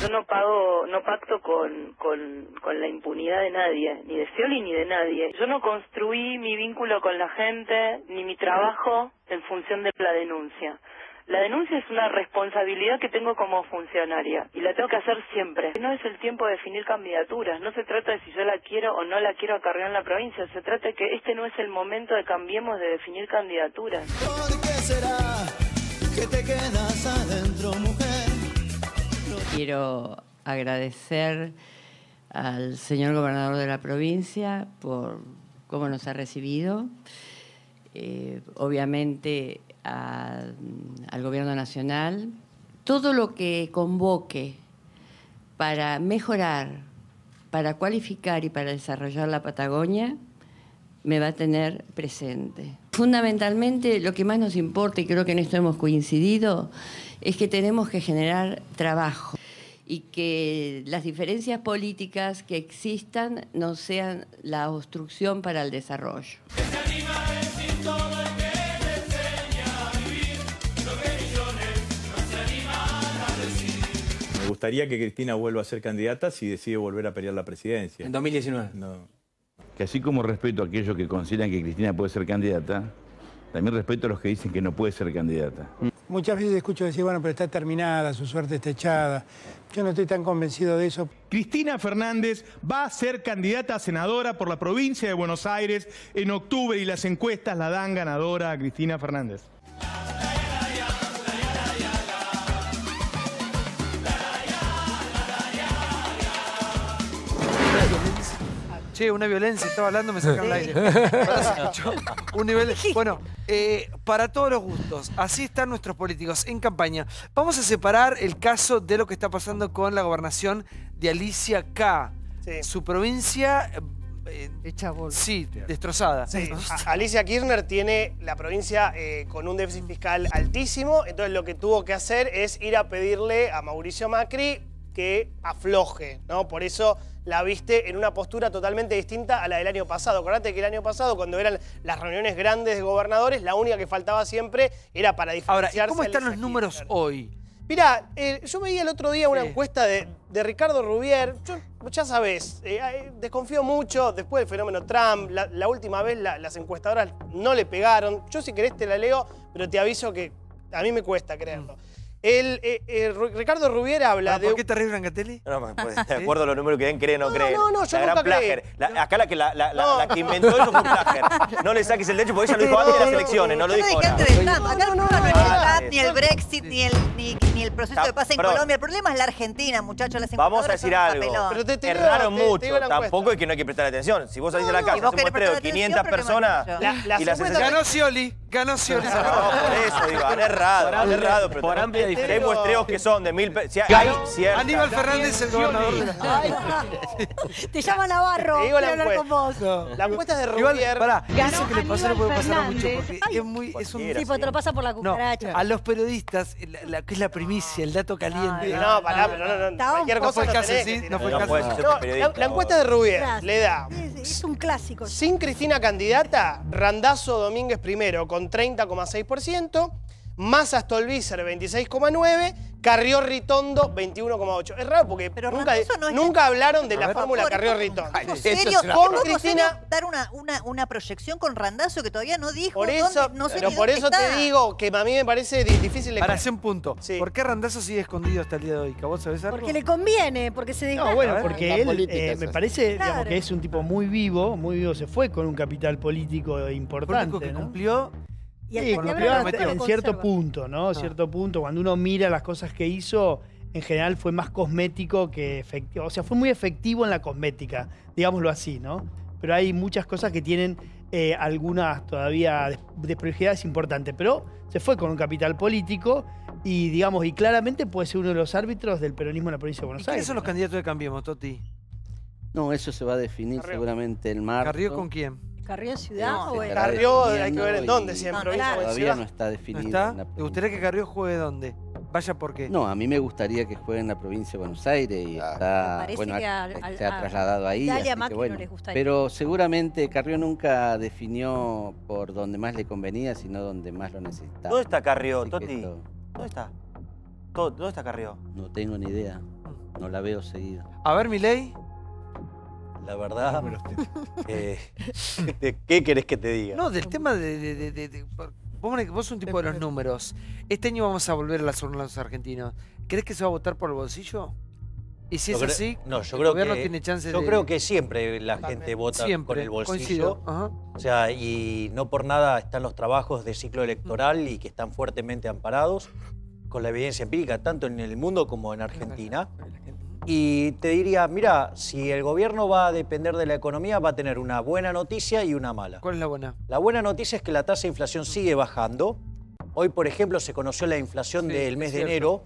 Yo no pago, no pacto con, con, con la impunidad de nadie, ni de Scioli ni de nadie. Yo no construí mi vínculo con la gente, ni mi trabajo en función de la denuncia. La denuncia es una responsabilidad que tengo como funcionaria y la tengo que hacer siempre. No es el tiempo de definir candidaturas, no se trata de si yo la quiero o no la quiero acarrear en la provincia, se trata de que este no es el momento de cambiemos de definir candidaturas. Quiero agradecer al señor gobernador de la provincia por cómo nos ha recibido, eh, obviamente al gobierno nacional, todo lo que convoque para mejorar, para cualificar y para desarrollar la Patagonia, me va a tener presente. Fundamentalmente lo que más nos importa, y creo que en esto hemos coincidido, es que tenemos que generar trabajo y que las diferencias políticas que existan no sean la obstrucción para el desarrollo. gustaría que Cristina vuelva a ser candidata si decide volver a pelear la presidencia. En 2019. No. Que así como respeto a aquellos que consideran que Cristina puede ser candidata, también respeto a los que dicen que no puede ser candidata. Muchas veces escucho decir, bueno, pero está terminada, su suerte está echada. Yo no estoy tan convencido de eso. Cristina Fernández va a ser candidata a senadora por la provincia de Buenos Aires en octubre y las encuestas la dan ganadora a Cristina Fernández. Che, una violencia, estaba hablando, me sacaron el aire. Ahora se escuchó. Un nivel. Bueno, eh, para todos los gustos, así están nuestros políticos en campaña. Vamos a separar el caso de lo que está pasando con la gobernación de Alicia K. Su provincia. eh, Sí, destrozada. Sí, Alicia Kirchner tiene la provincia eh, con un déficit fiscal altísimo, entonces lo que tuvo que hacer es ir a pedirle a Mauricio Macri que afloje, ¿no? Por eso la viste en una postura totalmente distinta a la del año pasado. Acordate que el año pasado, cuando eran las reuniones grandes de gobernadores, la única que faltaba siempre era para Ahora, diferenciarse. ¿y ¿cómo están los números hoy? Mira, yo veía el otro día una encuesta de, de Ricardo Rubier. Yo, ya sabes, eh, eh, desconfío mucho después del fenómeno Trump. La, la última vez la- las encuestadoras no le pegaron. Yo, si querés, te la leo, pero te aviso que a mí me cuesta creerlo. El, eh, eh, Ricardo Rubier habla de. ¿Por qué te ríes, Brancatelli? No, me- pues, de acuerdo a los números que den, cree o no cree. no, no, yo la gran nunca creí. plager. La- acá la que, la, la- la- la que inventó eso fue un plager. No le saques el derecho porque ella lo dijo antes de las elecciones, no lo no dijo dije ahora. antes de Trump. Acá no, no, no, Ah, ni el Brexit, ni el, ni, ni el proceso de paz en perdón. Colombia. El problema es la Argentina, muchachos. Las Vamos a decir algo. Pero te- te Erraron te- te mucho. encuesta. Tampoco es que no hay que prestar atención. Si vos salís de la no, casa, un muestreo de prestar 500 atención, personas y las Ganó Scioli, ganó Scioli. No, por eso digo, han errado, han errado. Por amplia si hay muestreos que son de mil... Si hay, Aníbal Fernández, el gobernador de la... Te llama Navarro. Te digo la hablar con vos. La encuesta es de Rubier. pará, Ganó eso que le pasó le puede pasar a mucho porque es muy... Es un, Tipo, te lo pasa por la no, cucaracha. a los periodistas, la, la- que es la primicia, el dato caliente. No, pará, pero no, no, cualquier un No cosa fue caso, sí, no fue. No caso. No, la, encuesta de Rubier le da Es un clásico. Sin Cristina candidata, Randazo Domínguez primero con 30,6%, Massa Stolbizer 26,9%, Carrió Ritondo 21,8%. Es raro porque nunca, Randazo no es- nunca hablaron de la ver, fórmula por Carrió Ritondo. ¿En serio? Con ¿Es poco Cristina, serio dar una, una, una proyección con Randazo que todavía no dijo por eso, dónde, no sé pero por eso está? te digo que a mí me parece di- difícil de Para hacer un punto. ¿Por qué Randazo sigue escondido hasta el día de hoy? ¿Que vos sabés algo? Porque le conviene, porque se dijo. No, bueno, porque él eh, me parece digamos, que es un tipo muy vivo, muy vivo, se fue con un capital político importante. Político que ¿no? cumplió Y Sí, que lo en cierto punto, ¿no? Cierto punto. Cuando uno mira las cosas que hizo, en general fue más cosmético que efectivo. O sea, fue muy efectivo en la cosmética, digámoslo así, ¿no? Pero hay muchas cosas que tienen eh, algunas todavía des- desprolijidades importantes. Pero se fue con un capital político y, digamos, y claramente puede ser uno de los árbitros del peronismo en la provincia de ¿Y Buenos quiénes Aires. son los candidatos de Cambiemos, Toti? No, eso se va a definir seguramente el marzo. ¿Carrió con quién? ¿Carrió en ciudad Se o Carrió, hay que ver en dónde, si en provincia o en Todavía ciudad. no está ¿No definido. está? la ¿Te gustaría que Carrió juegue dónde? Vaya por qué. No, a mí me gustaría que juegue en la provincia de Buenos Aires y está, parece bueno, que se ha a- trasladado ahí. Italia así que no bueno. les gustaría. Pero seguramente Carrió nunca definió por donde más le convenía, sino donde más lo necesitaba. ¿Dónde está Carrió, Así Toti? esto ¿Dónde está? ¿Dónde está Carrió? No tengo ni idea. No la veo seguido. A ver, Milei. La verdad. eh, ¿de ¿Qué querés que te diga? No, del tema de... de, de- de- de- vos, vos sos un tipo de los números. Este año vamos a volver a las urnas argentinos. ¿Crees que se va a votar por el bolsillo? Y si Yo es creo- así, no, yo el creo gobierno que, tiene chance Yo de... creo que siempre la gente vota Siempre, con el bolsillo. O sea, y no por nada están los trabajos de ciclo electoral y que están fuertemente amparados con la evidencia empírica, tanto en el mundo como en Argentina. Y te diría, mira, si el gobierno va a depender de la economía, va a tener una buena noticia y una mala. ¿Cuál es la buena? La buena noticia es que la tasa de inflación sigue bajando. Hoy, por ejemplo, se conoció la inflación Sí, del es mes de enero.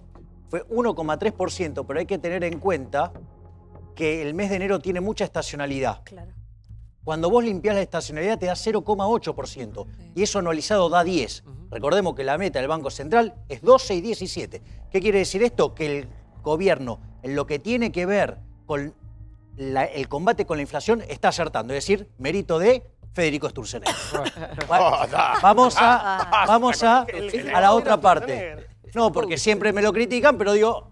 Fue 1,3%, pero hay que tener en cuenta que el mes de enero tiene mucha estacionalidad. Cuando vos limpiás la estacionalidad te da 0,8% y eso anualizado da 10. Recordemos que la meta del Banco Central es 12 y 17. ¿Qué quiere decir esto? Que el gobierno, en lo que tiene que ver con la- el combate con la inflación, está acertando. Es decir, mérito de Federico Sturzenegger. vamos a, vamos a, a la otra parte. No, porque siempre me lo critican, pero digo,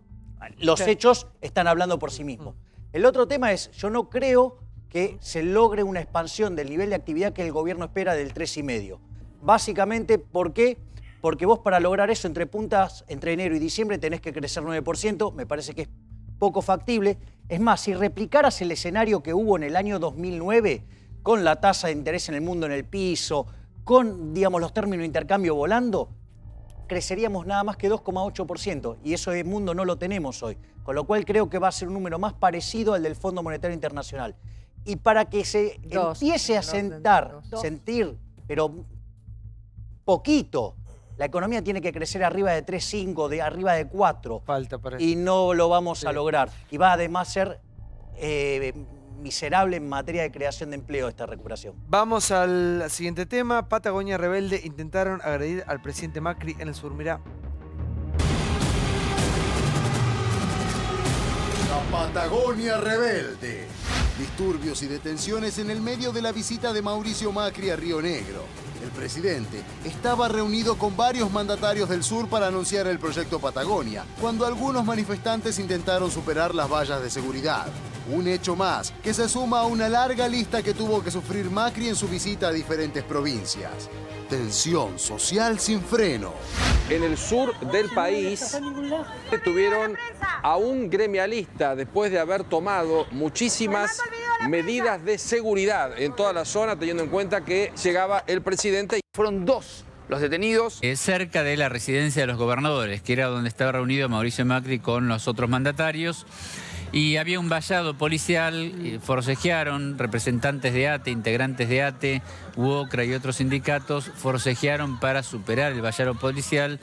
Los hechos están hablando por sí mismos. El otro tema es, yo no creo que se logre una expansión del nivel de actividad que el gobierno espera del 3,5. Básicamente, ¿por qué? Porque vos para lograr eso entre puntas, entre enero y diciembre, tenés que crecer 9%, me parece que es poco factible. Es más, si replicaras el escenario que hubo en el año 2009, con la tasa de interés en el mundo en el piso, con, digamos, los términos de intercambio volando, creceríamos nada más que 2,8%. Y eso en mundo no lo tenemos hoy. Con lo cual creo que va a ser un número más parecido al del Fondo Monetario Internacional. Y para que se Dos, empiece a sentar, sentir, pero poquito, la economía tiene que crecer arriba de 3,5, de arriba de 4. Falta para Y no lo vamos Sí. a lograr. Y va además a ser eh, miserable en materia de creación de empleo esta recuperación. Vamos al siguiente tema. Patagonia Rebelde intentaron agredir al presidente Macri en el sur. Mirá. La Patagonia rebelde. Disturbios y detenciones en el medio de la visita de Mauricio Macri a Río Negro. Presidente estaba reunido con varios mandatarios del sur para anunciar el proyecto Patagonia, cuando algunos manifestantes intentaron superar las vallas de seguridad. Un hecho más que se suma a una larga lista que tuvo que sufrir Macri en su visita a diferentes provincias. Tensión social sin freno. En el sur del país detuvieron a un gremialista después de haber tomado muchísimas medidas de seguridad en toda la zona, teniendo en cuenta que llegaba el presidente. Fueron dos los detenidos. Eh, cerca de la residencia de los gobernadores, que era donde estaba reunido Mauricio Macri con los otros mandatarios. Y había un vallado policial, eh, forcejearon representantes de ATE, integrantes de ATE, UOCRA y otros sindicatos, forcejearon para superar el vallado policial.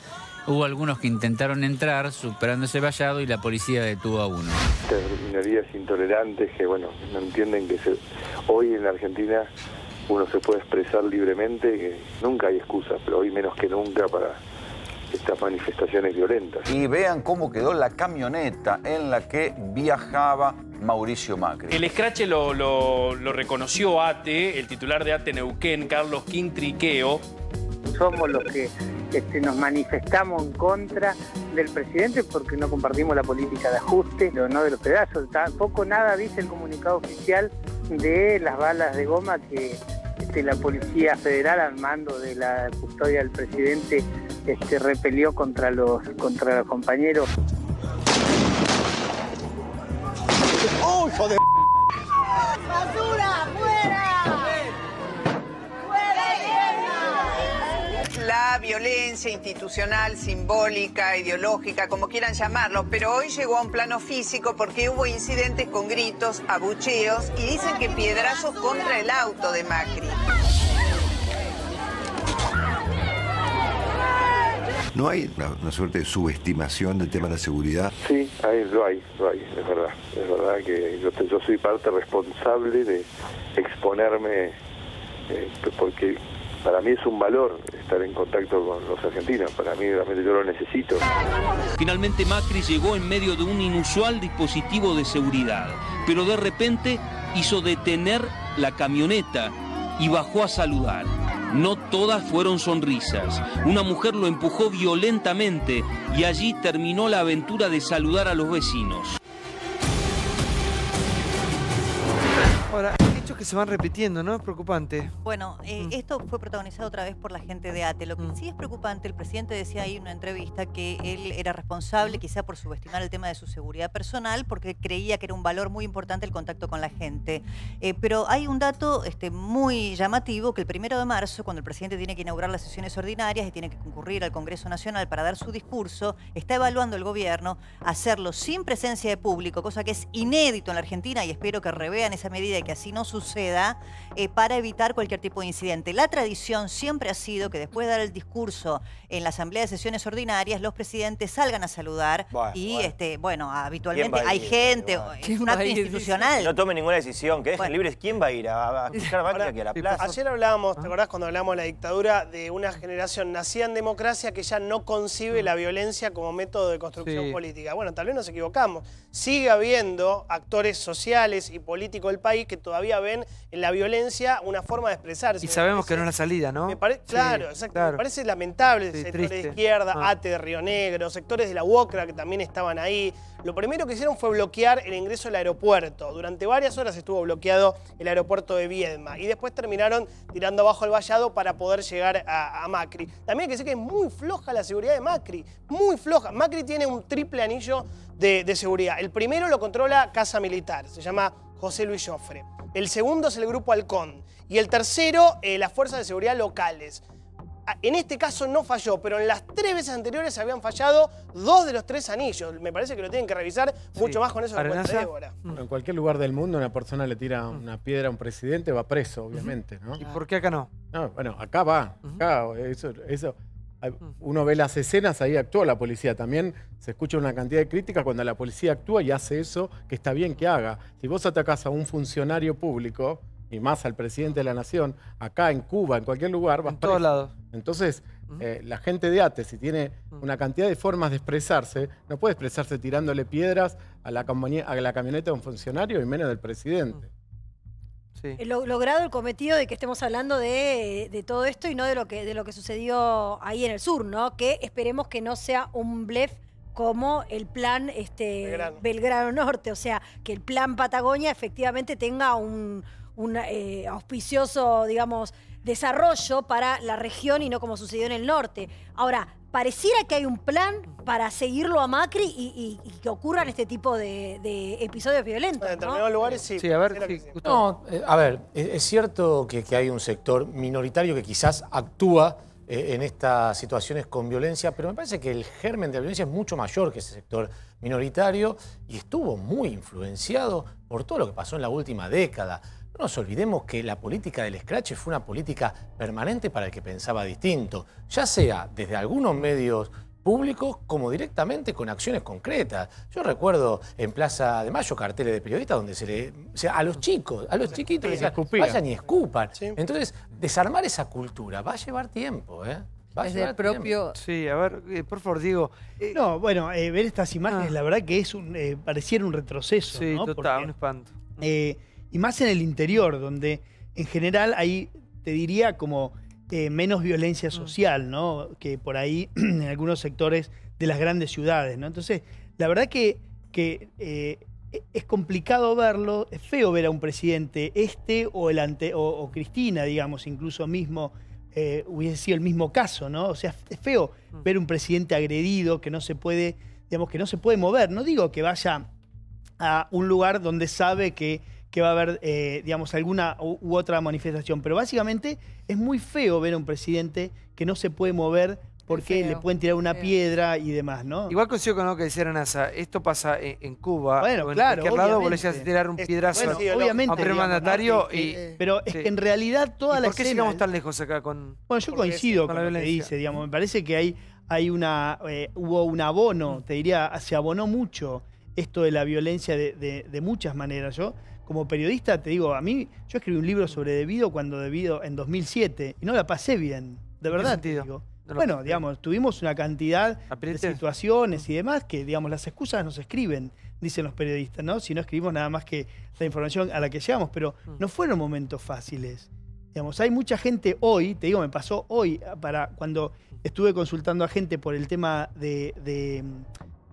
Hubo algunos que intentaron entrar superando ese vallado y la policía detuvo a uno. Estas intolerantes que, bueno, no entienden que hoy en la Argentina uno se puede expresar libremente, que nunca hay excusas, pero hoy menos que nunca para estas manifestaciones violentas. Y vean cómo quedó la camioneta en la que viajaba Mauricio Macri. El escrache lo, lo- lo reconoció ATE, el titular de ATE Neuquén, Carlos Quintriqueo. somos los que este, nos manifestamos en contra del presidente porque no compartimos la política de ajuste, pero no de los pedazos. Tampoco nada dice el comunicado oficial de las balas de goma que este, la Policía Federal al mando de la custodia del presidente este, repelió contra los, contra los compañeros. ¡Oh, hijo de ¡Basura! ¡Fuera! La violencia institucional, simbólica, ideológica, como quieran llamarlo, pero hoy llegó a un plano físico porque hubo incidentes con gritos, abucheos y dicen que piedrazos contra el auto de Macri. ¿No hay una, una suerte de subestimación del tema de la seguridad? Sí, ahí lo hay, lo hay, es verdad. Es verdad que yo, yo soy parte responsable de exponerme, eh, porque para mí es un valor estar en contacto con los argentinos. Para mí realmente yo lo necesito. Finalmente Macri llegó en medio de un inusual dispositivo de seguridad, pero de repente hizo detener la camioneta y bajó a saludar. No todas fueron sonrisas. Una mujer lo empujó violentamente y allí terminó la aventura de saludar a los vecinos. Hechos que se van repitiendo, ¿no? Es preocupante. Bueno, eh, esto fue protagonizado otra vez por la gente de ATE. Lo que sí es preocupante, el presidente decía ahí en una entrevista que él era responsable quizá por subestimar el tema de su seguridad personal porque creía que era un valor muy importante el contacto con la gente. Eh, pero hay un dato este, muy llamativo que el primero de marzo, cuando el presidente tiene que inaugurar las sesiones ordinarias y tiene que concurrir al Congreso Nacional para dar su discurso, está evaluando el gobierno hacerlo sin presencia de público, cosa que es inédito en la Argentina y espero que revean esa medida y que así no suceda, eh, para evitar cualquier tipo de incidente. La tradición siempre ha sido que después de dar el discurso en la Asamblea de Sesiones Ordinarias, los presidentes salgan a saludar Bueno, y, bueno. este, bueno, habitualmente ¿Quién va a hay ir? gente, es ¿Quién un acto institucional. No tomen ninguna decisión, que dejen libres. ¿Quién va a ir a, a escuchar a Macri aquí a la plaza? Ayer hablábamos, ¿te acordás cuando hablamos de la dictadura, de una generación nacida en democracia que ya no concibe la violencia como método de construcción Sí. política? Bueno, tal vez nos equivocamos. Sigue habiendo actores sociales y políticos del país que todavía ven ven en la violencia una forma de expresarse. Y sabemos que no es la salida, ¿no? me pare- Sí, claro, exacto. claro. Me parece lamentable Sí, sectores triste. de izquierda, Ah. ATE de Río Negro, sectores de la UOCRA que también estaban ahí. Lo primero que hicieron fue bloquear el ingreso al aeropuerto. Durante varias horas estuvo bloqueado el aeropuerto de Viedma y después terminaron tirando abajo el vallado para poder llegar a, a Macri. También hay que decir que es muy floja la seguridad de Macri, muy floja. Macri tiene un triple anillo de, de seguridad. El primero lo controla Casa Militar, se llama José Luis Joffre. El segundo es el Grupo Halcón. Y el tercero, eh, las fuerzas de seguridad locales. Ah, En este caso no falló, pero en las tres veces anteriores habían fallado dos de los tres anillos. Me parece que lo tienen que revisar mucho más con eso que cuenta Débora. En cualquier lugar del mundo una persona le tira una piedra a un presidente, va preso, obviamente, ¿no? ¿Y por qué acá no? No, bueno, acá va, acá, eso, eso. Uno ve las escenas, ahí actúa la policía. También se escucha una cantidad de críticas cuando la policía actúa y hace eso que está bien que haga. Si vos atacás a un funcionario público, y más al presidente de la nación, acá en Cuba, en cualquier lugar, vas En todos preso. lados. Entonces, eh, la gente de ATE, si tiene una cantidad de formas de expresarse, no puede expresarse tirándole piedras a la, a la camioneta de un funcionario y menos del presidente. Lo- logrado el cometido de que estemos hablando de, de todo esto y no de lo que de lo que sucedió ahí en el sur, ¿no? Que esperemos que no sea un blef como el plan este, Belgrano. Belgrano. Norte, o sea, que el plan Patagonia efectivamente tenga un, un, eh, auspicioso, digamos, desarrollo para la región y no como sucedió en el norte. Ahora, pareciera que hay un plan para seguirlo a Macri y, y- y que ocurran este tipo de, de episodios violentos. En ¿no? determinados lugares sí. Sí, a ver, sí. No, eh, a ver, es, es cierto que, que hay un sector minoritario que quizás actúa eh, en estas situaciones con violencia, pero me parece que el germen de la violencia es mucho mayor que ese sector minoritario y estuvo muy influenciado por todo lo que pasó en la última década. No nos olvidemos que la política del escrache fue una política permanente para el que pensaba distinto, ya sea desde algunos medios públicos como directamente con acciones concretas. Yo recuerdo en Plaza de Mayo carteles de periodistas donde se le. O sea, a los chicos, a los chiquitos les vayan y escupan. Entonces, desarmar esa cultura va a llevar tiempo, ¿eh? Va a Desde llevar el propio- Sí, a ver, eh, por favor, Diego. eh, No, bueno, eh, ver estas imágenes, la verdad que es un, eh, pareciera un retroceso. Sí, ¿no? total, Porque, un espanto. Y más en el interior, donde en general hay, te diría, como eh, menos violencia social, ¿no? Que por ahí en algunos sectores de las grandes ciudades, ¿no? Entonces, la verdad que, que eh, es complicado verlo, es feo ver a un presidente, este o el ante, o, o Cristina, digamos, incluso mismo, eh, hubiese sido el mismo caso, ¿no? O sea, es feo ver un presidente agredido que no se puede, digamos, que no se puede mover. No digo que vaya a un lugar donde sabe que, que va a haber, eh, digamos, alguna u, u otra manifestación. Pero básicamente es muy feo ver a un presidente que no se puede mover porque le pueden tirar una piedra y demás, ¿no? Igual coincido con lo que decía Nasa, esto pasa en, en Cuba Bueno, o en claro, cualquier lado, vos le obviamente. decías tirar un piedrazo bueno, a un obviamente, digamos, mandatario ¿no? Que- y... que- pero es sí. que en realidad toda ¿Y la ¿Por qué es- tan lejos acá con...? Bueno, yo coincido con lo que dice, digamos, me parece que hay, hay una, eh, hubo un abono, te diría, se abonó mucho esto de la violencia de, de- de muchas maneras. Yo, como periodista, te digo, a mí, yo escribí un libro sobre Debido cuando Debido en 2007 y no la pasé bien, de verdad te digo. No bueno, digamos, tuvimos una cantidad de situaciones y demás que, digamos, las excusas no se escriben, dicen los periodistas, ¿no? Si no escribimos nada más que la información a la que llegamos, pero Mm. no fueron momentos fáciles. Digamos, hay mucha gente hoy, te digo, me pasó hoy, para cuando estuve consultando a gente por el tema de, de,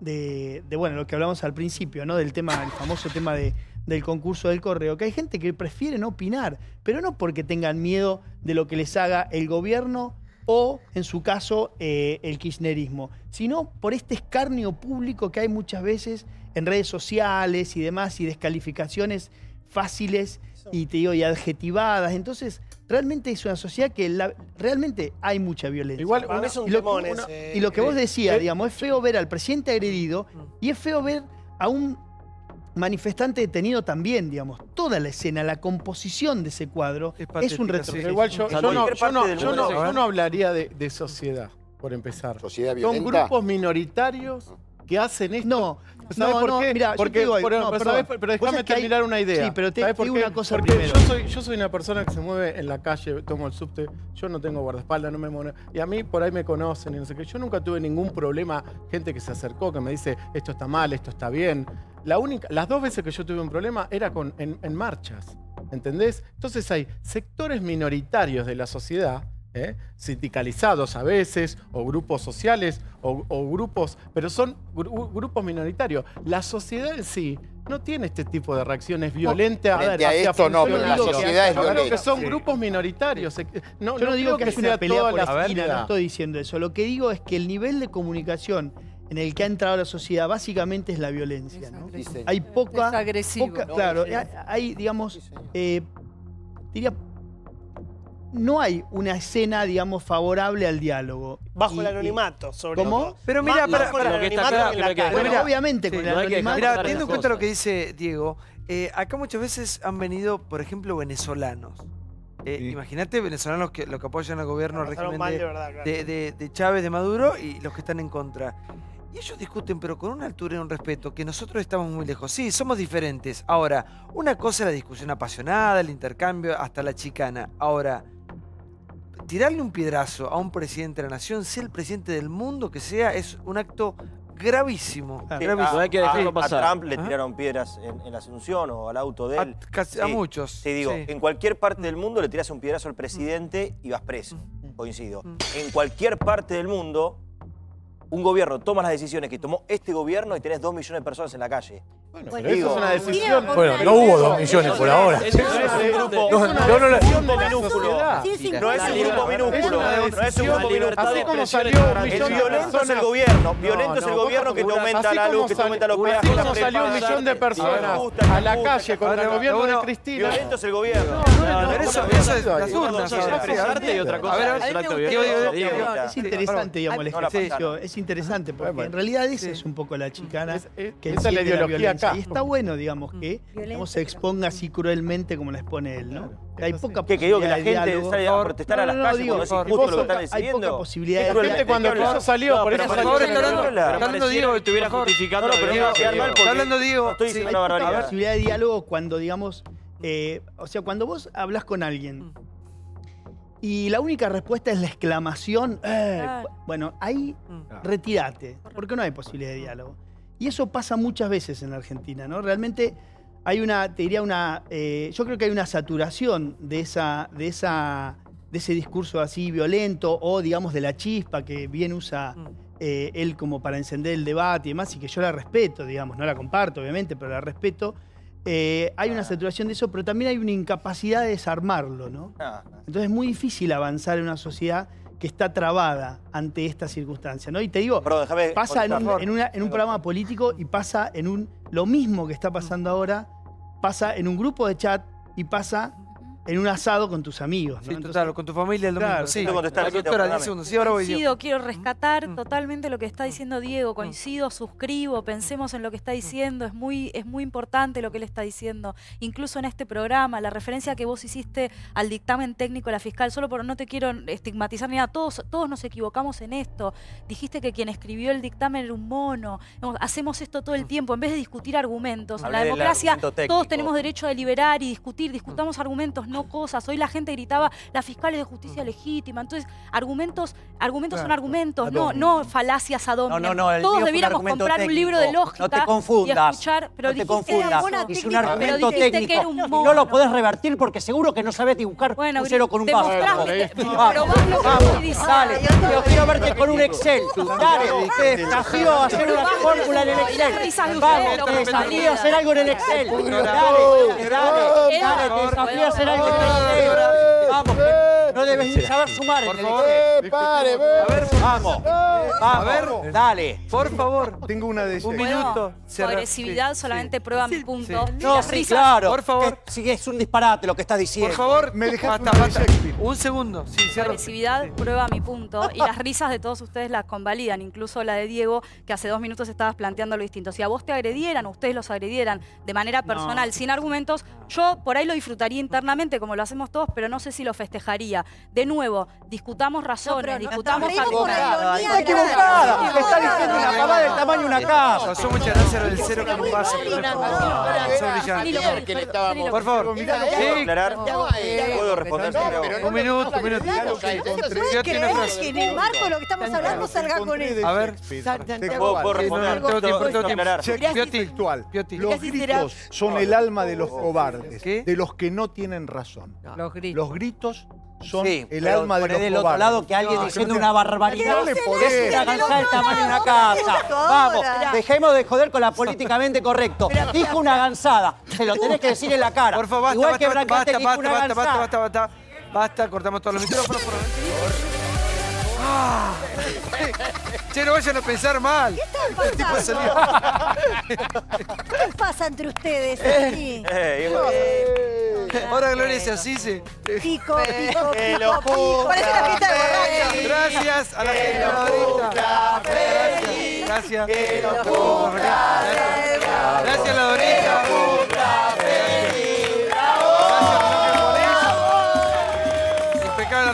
de- de, bueno, lo que hablamos al principio, ¿no? Del tema, el famoso tema de, del concurso del correo, que hay gente que prefiere no opinar, pero no porque tengan miedo de lo que les haga el gobierno o, en su caso, eh, el kirchnerismo, sino por este escarnio público que hay muchas veces en redes sociales y demás, y descalificaciones fáciles y te digo, y adjetivadas. Entonces, realmente es una sociedad que la- realmente hay mucha violencia. Igual, mí es un y, lo, temón una- ese, y lo que vos eh, decías, eh, digamos, es feo ver al presidente agredido y es feo ver a un manifestante detenido también, digamos. Toda la escena, la composición de ese cuadro es, un retroceso. Igual yo, yo no, yo no- yo no- yo no hablaría de, de sociedad, por empezar. ¿Sociedad Son violenta? grupos minoritarios que hacen esto. No, ¿Sabes no, por no, qué? mirá, yo Porque, te digo por- no. ¿sabes? Pero déjame que hay- terminar una idea. Sí, pero te- ¿Sabés te digo una cosa Porque primero. Yo soy, yo soy una persona que se mueve en la calle, tomo el subte, yo no tengo guardaespaldas, no me muevo. Y a mí por ahí me conocen y no sé qué. Yo nunca tuve ningún problema, gente que se acercó, que me dice esto está mal, esto está bien. La única, las dos veces que yo tuve un problema era con, en, en marchas. ¿Entendés? Entonces hay sectores minoritarios de la sociedad, ¿eh? sindicalizados a veces, o grupos sociales, o, o grupos, pero son gru- grupos minoritarios. La sociedad en sí no tiene este tipo de reacciones violentas. frente a esto no, pero la que- sociedad es yo creo violenta. que son Sí. grupos minoritarios. No, Yo no, digo creo que, es una sea pelea toda por la esquina, no estoy diciendo eso. Lo que digo es que el nivel de comunicación en el que ha entrado la sociedad básicamente es la violencia. ¿no? Hay poca, Es agresivo. poca- No, claro, hay, hay, digamos, eh, diría, no hay una escena, digamos, favorable al diálogo. Bajo Y- el anonimato, sobre ¿Cómo? todo. Pero mira, para, bajo el para- anonimato que en la calle. Bueno, Mira, obviamente, con el anonimato- Mira, teniendo en cuenta lo que dice Diego, eh, acá muchas veces han venido, por ejemplo, venezolanos. Eh, Imagínate venezolanos que lo que apoyan al gobierno, al régimen mal de, de verdad, claro. de- de- de Chávez, de Maduro y los que están en contra. Y ellos discuten, pero con una altura y un respeto, que nosotros estamos muy lejos. Sí, somos diferentes. Ahora, una cosa es la discusión apasionada, el intercambio, hasta la chicana. Ahora, tirarle un piedrazo a un presidente de la nación, sea el presidente del mundo que sea, es un acto gravísimo. Sí, gravísimo. a, a- a Trump le tiraron piedras en, en la Asunción o al auto de él. A- casi- a muchos, Te digo, sí. en cualquier parte del mundo le tiras un piedrazo al presidente y vas preso. Mm. Coincido. En cualquier parte del mundo, un gobierno toma las decisiones que tomó este gobierno y tenés dos millones de personas en la calle. Bueno, pero pero eso es una decisión. Bueno, no hubo dos millones por ahora. Es un grupo, No, es un grupo minúsculo. No es un grupo Es minúsculo. No es un grupo minúsculo. Así como salió un millón de violento es el personas- gobierno. No, Violento es el no, gobierno que te aumenta así la como luz, que te aumenta los así peajes. como la salió un millón de personas a la calle contra el gobierno de Cristina. Violento es el gobierno. No, pero eso, eso es las urnas. Expresarte y otra cosa A ver, es un acto Diego, violento. Diego, Diego, Es interesante, digamos, el No la ejercicio. Es interesante, porque en realidad esa es un poco la chicana que esa es la ideología violencia. acá. Y está bueno, digamos, que digamos, se exponga así cruelmente como la expone él, ¿no? Hay poca ¿Qué, que digo que la gente diálogo. sale a protestar a las calles digo, cuando es lo que están Hay decidiendo? poca posibilidad Es de cruel, diálogo. cuando ¿de qué eso salió, por eso por salió está hablando- Diego, estuviera justificando No, no, que no Diego. mal Está porque hablando Diego. no estoy diciendo hay una barbaridad. posibilidad de diálogo cuando, digamos, eh, o sea, cuando vos hablas con alguien y la única respuesta es la exclamación, eh, bueno, ahí retírate, porque no hay posibilidad de diálogo. Y eso pasa muchas veces en la Argentina, ¿no? Realmente hay una, te diría una, eh, yo creo que hay una saturación de esa, de esa, de ese discurso así violento o digamos de la chispa que bien usa eh, él como para encender el debate y demás, y que yo la respeto, digamos, no la comparto obviamente, pero la respeto. Eh, hay una saturación de eso, pero también hay una incapacidad de desarmarlo, ¿no? Ah, Entonces es muy difícil avanzar en una sociedad que está trabada ante esta circunstancia, ¿no? Y te digo, déjame pasa en un, contestar. en una- en un programa político y pasa en un... Lo mismo que está pasando ahora, pasa en un grupo de chat y pasa en un asado con tus amigos, ¿no? Sí, total, con tu familia el domingo. Claro, sí. contestar, sí, doctora, dame. 10 segundos. Sí, ahora voy yo. Coincido, quiero rescatar totalmente lo que está diciendo Diego, coincido, suscribo, pensemos en lo que está diciendo, es muy, es muy importante lo que él está diciendo, incluso en este programa, la referencia que vos hiciste al dictamen técnico de la fiscal, solo por no te quiero estigmatizar ni nada, todos, todos nos equivocamos en esto, dijiste que quien escribió el dictamen era un mono, hacemos esto todo el tiempo, en vez de discutir argumentos, en Hablé la democracia todos tenemos derecho a deliberar y discutir, discutamos argumentos, no cosas, hoy la gente gritaba, la fiscal es de justicia legítima, entonces argumentos, argumentos son argumentos, no, no falacias ad hominem. No, no, no, Todos debiéramos comprar un libro de técnico. lógica No te confundas, y escuchar, pero no te dijiste que era confundas. buena Es un técnica, pero argumento técnico. que era un mono. no lo podés revertir porque seguro que no sabés dibujar Bueno, un cero con un vaso. Vamos, dale, yo quiero verte con un Excel. Dale, te desafío a hacer una fórmula en el Excel. Vamos, te desafío a hacer algo en el Excel. Dale, dale, dale, dale, te desafío a hacer algo Excel. Vamos, no debes saber sumar pare, A ver, vamos, A ver, dale. por favor. Tengo una de Un minuto. Cerra- agresividad sí, solamente prueba mi punto. No, sí, claro. Por favor. Sí, es un disparate lo que estás diciendo. Por favor, Me dejas. Un segundo. Sí, agresividad prueba mi punto y las risas de todos ustedes las convalidan, incluso la de Diego, que hace dos minutos estabas planteando lo distinto. Si a vos te agredieran, o ustedes los agredieran de manera personal, sin argumentos, yo por ahí lo disfrutaría internamente, como lo hacemos todos, pero no sé si lo festejaría. de nuevo, discutamos razones, no- discutamos nos ironía Está equivocada. Le está diciendo una pavada del tamaño de una casa. Pasó muchas gracias del cero que me pasa. Son Por favor. ¿Puedo aclarar? eh, ¿Puedo responder? Un minuto, un minuto. No frase. que en el marco de lo que estamos hablando salga con eso. A ver. ¿Puedo, puedo responder? tengo tiempo. Los gritos son el alma de los cobardes, de los que no tienen razón. Los gritos. Gritos son Sí, el pero alma de los del otro lado que alguien No, diciendo que no una barbaridad No le es podés. una gansada del tamaño de una casa. Vamos, ahora. dejemos de joder con la políticamente correcto. Dijo una gansada, se lo tenés que decir en la cara. Por favor, basta, Igual basta, que basta, basta, dijo basta, una basta, basta, basta, basta. Basta, cortamos todos los micrófonos, por favor. Ah. Che, no vayan a pensar mal. ¿Qué El tipo está salió. pasando? ¿Qué pasa entre ustedes aquí? Eh, igual. Ahora Gloria se así se. Pico, pico, Que pico, lo pico. Parece una fiesta de. Gracias a la gente. Gracias. Gracias. Gracias a la Dorita.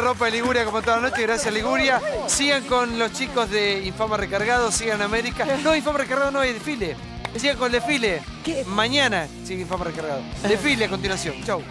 Ropa de Liguria como toda la noche. Gracias Liguria. Sigan con los chicos de Infama Recargado. Sigan América. No, Infama Recargado no hay desfile. Sigan con el desfile. Mañana sigue Infama Recargado. Desfile a continuación. Chau.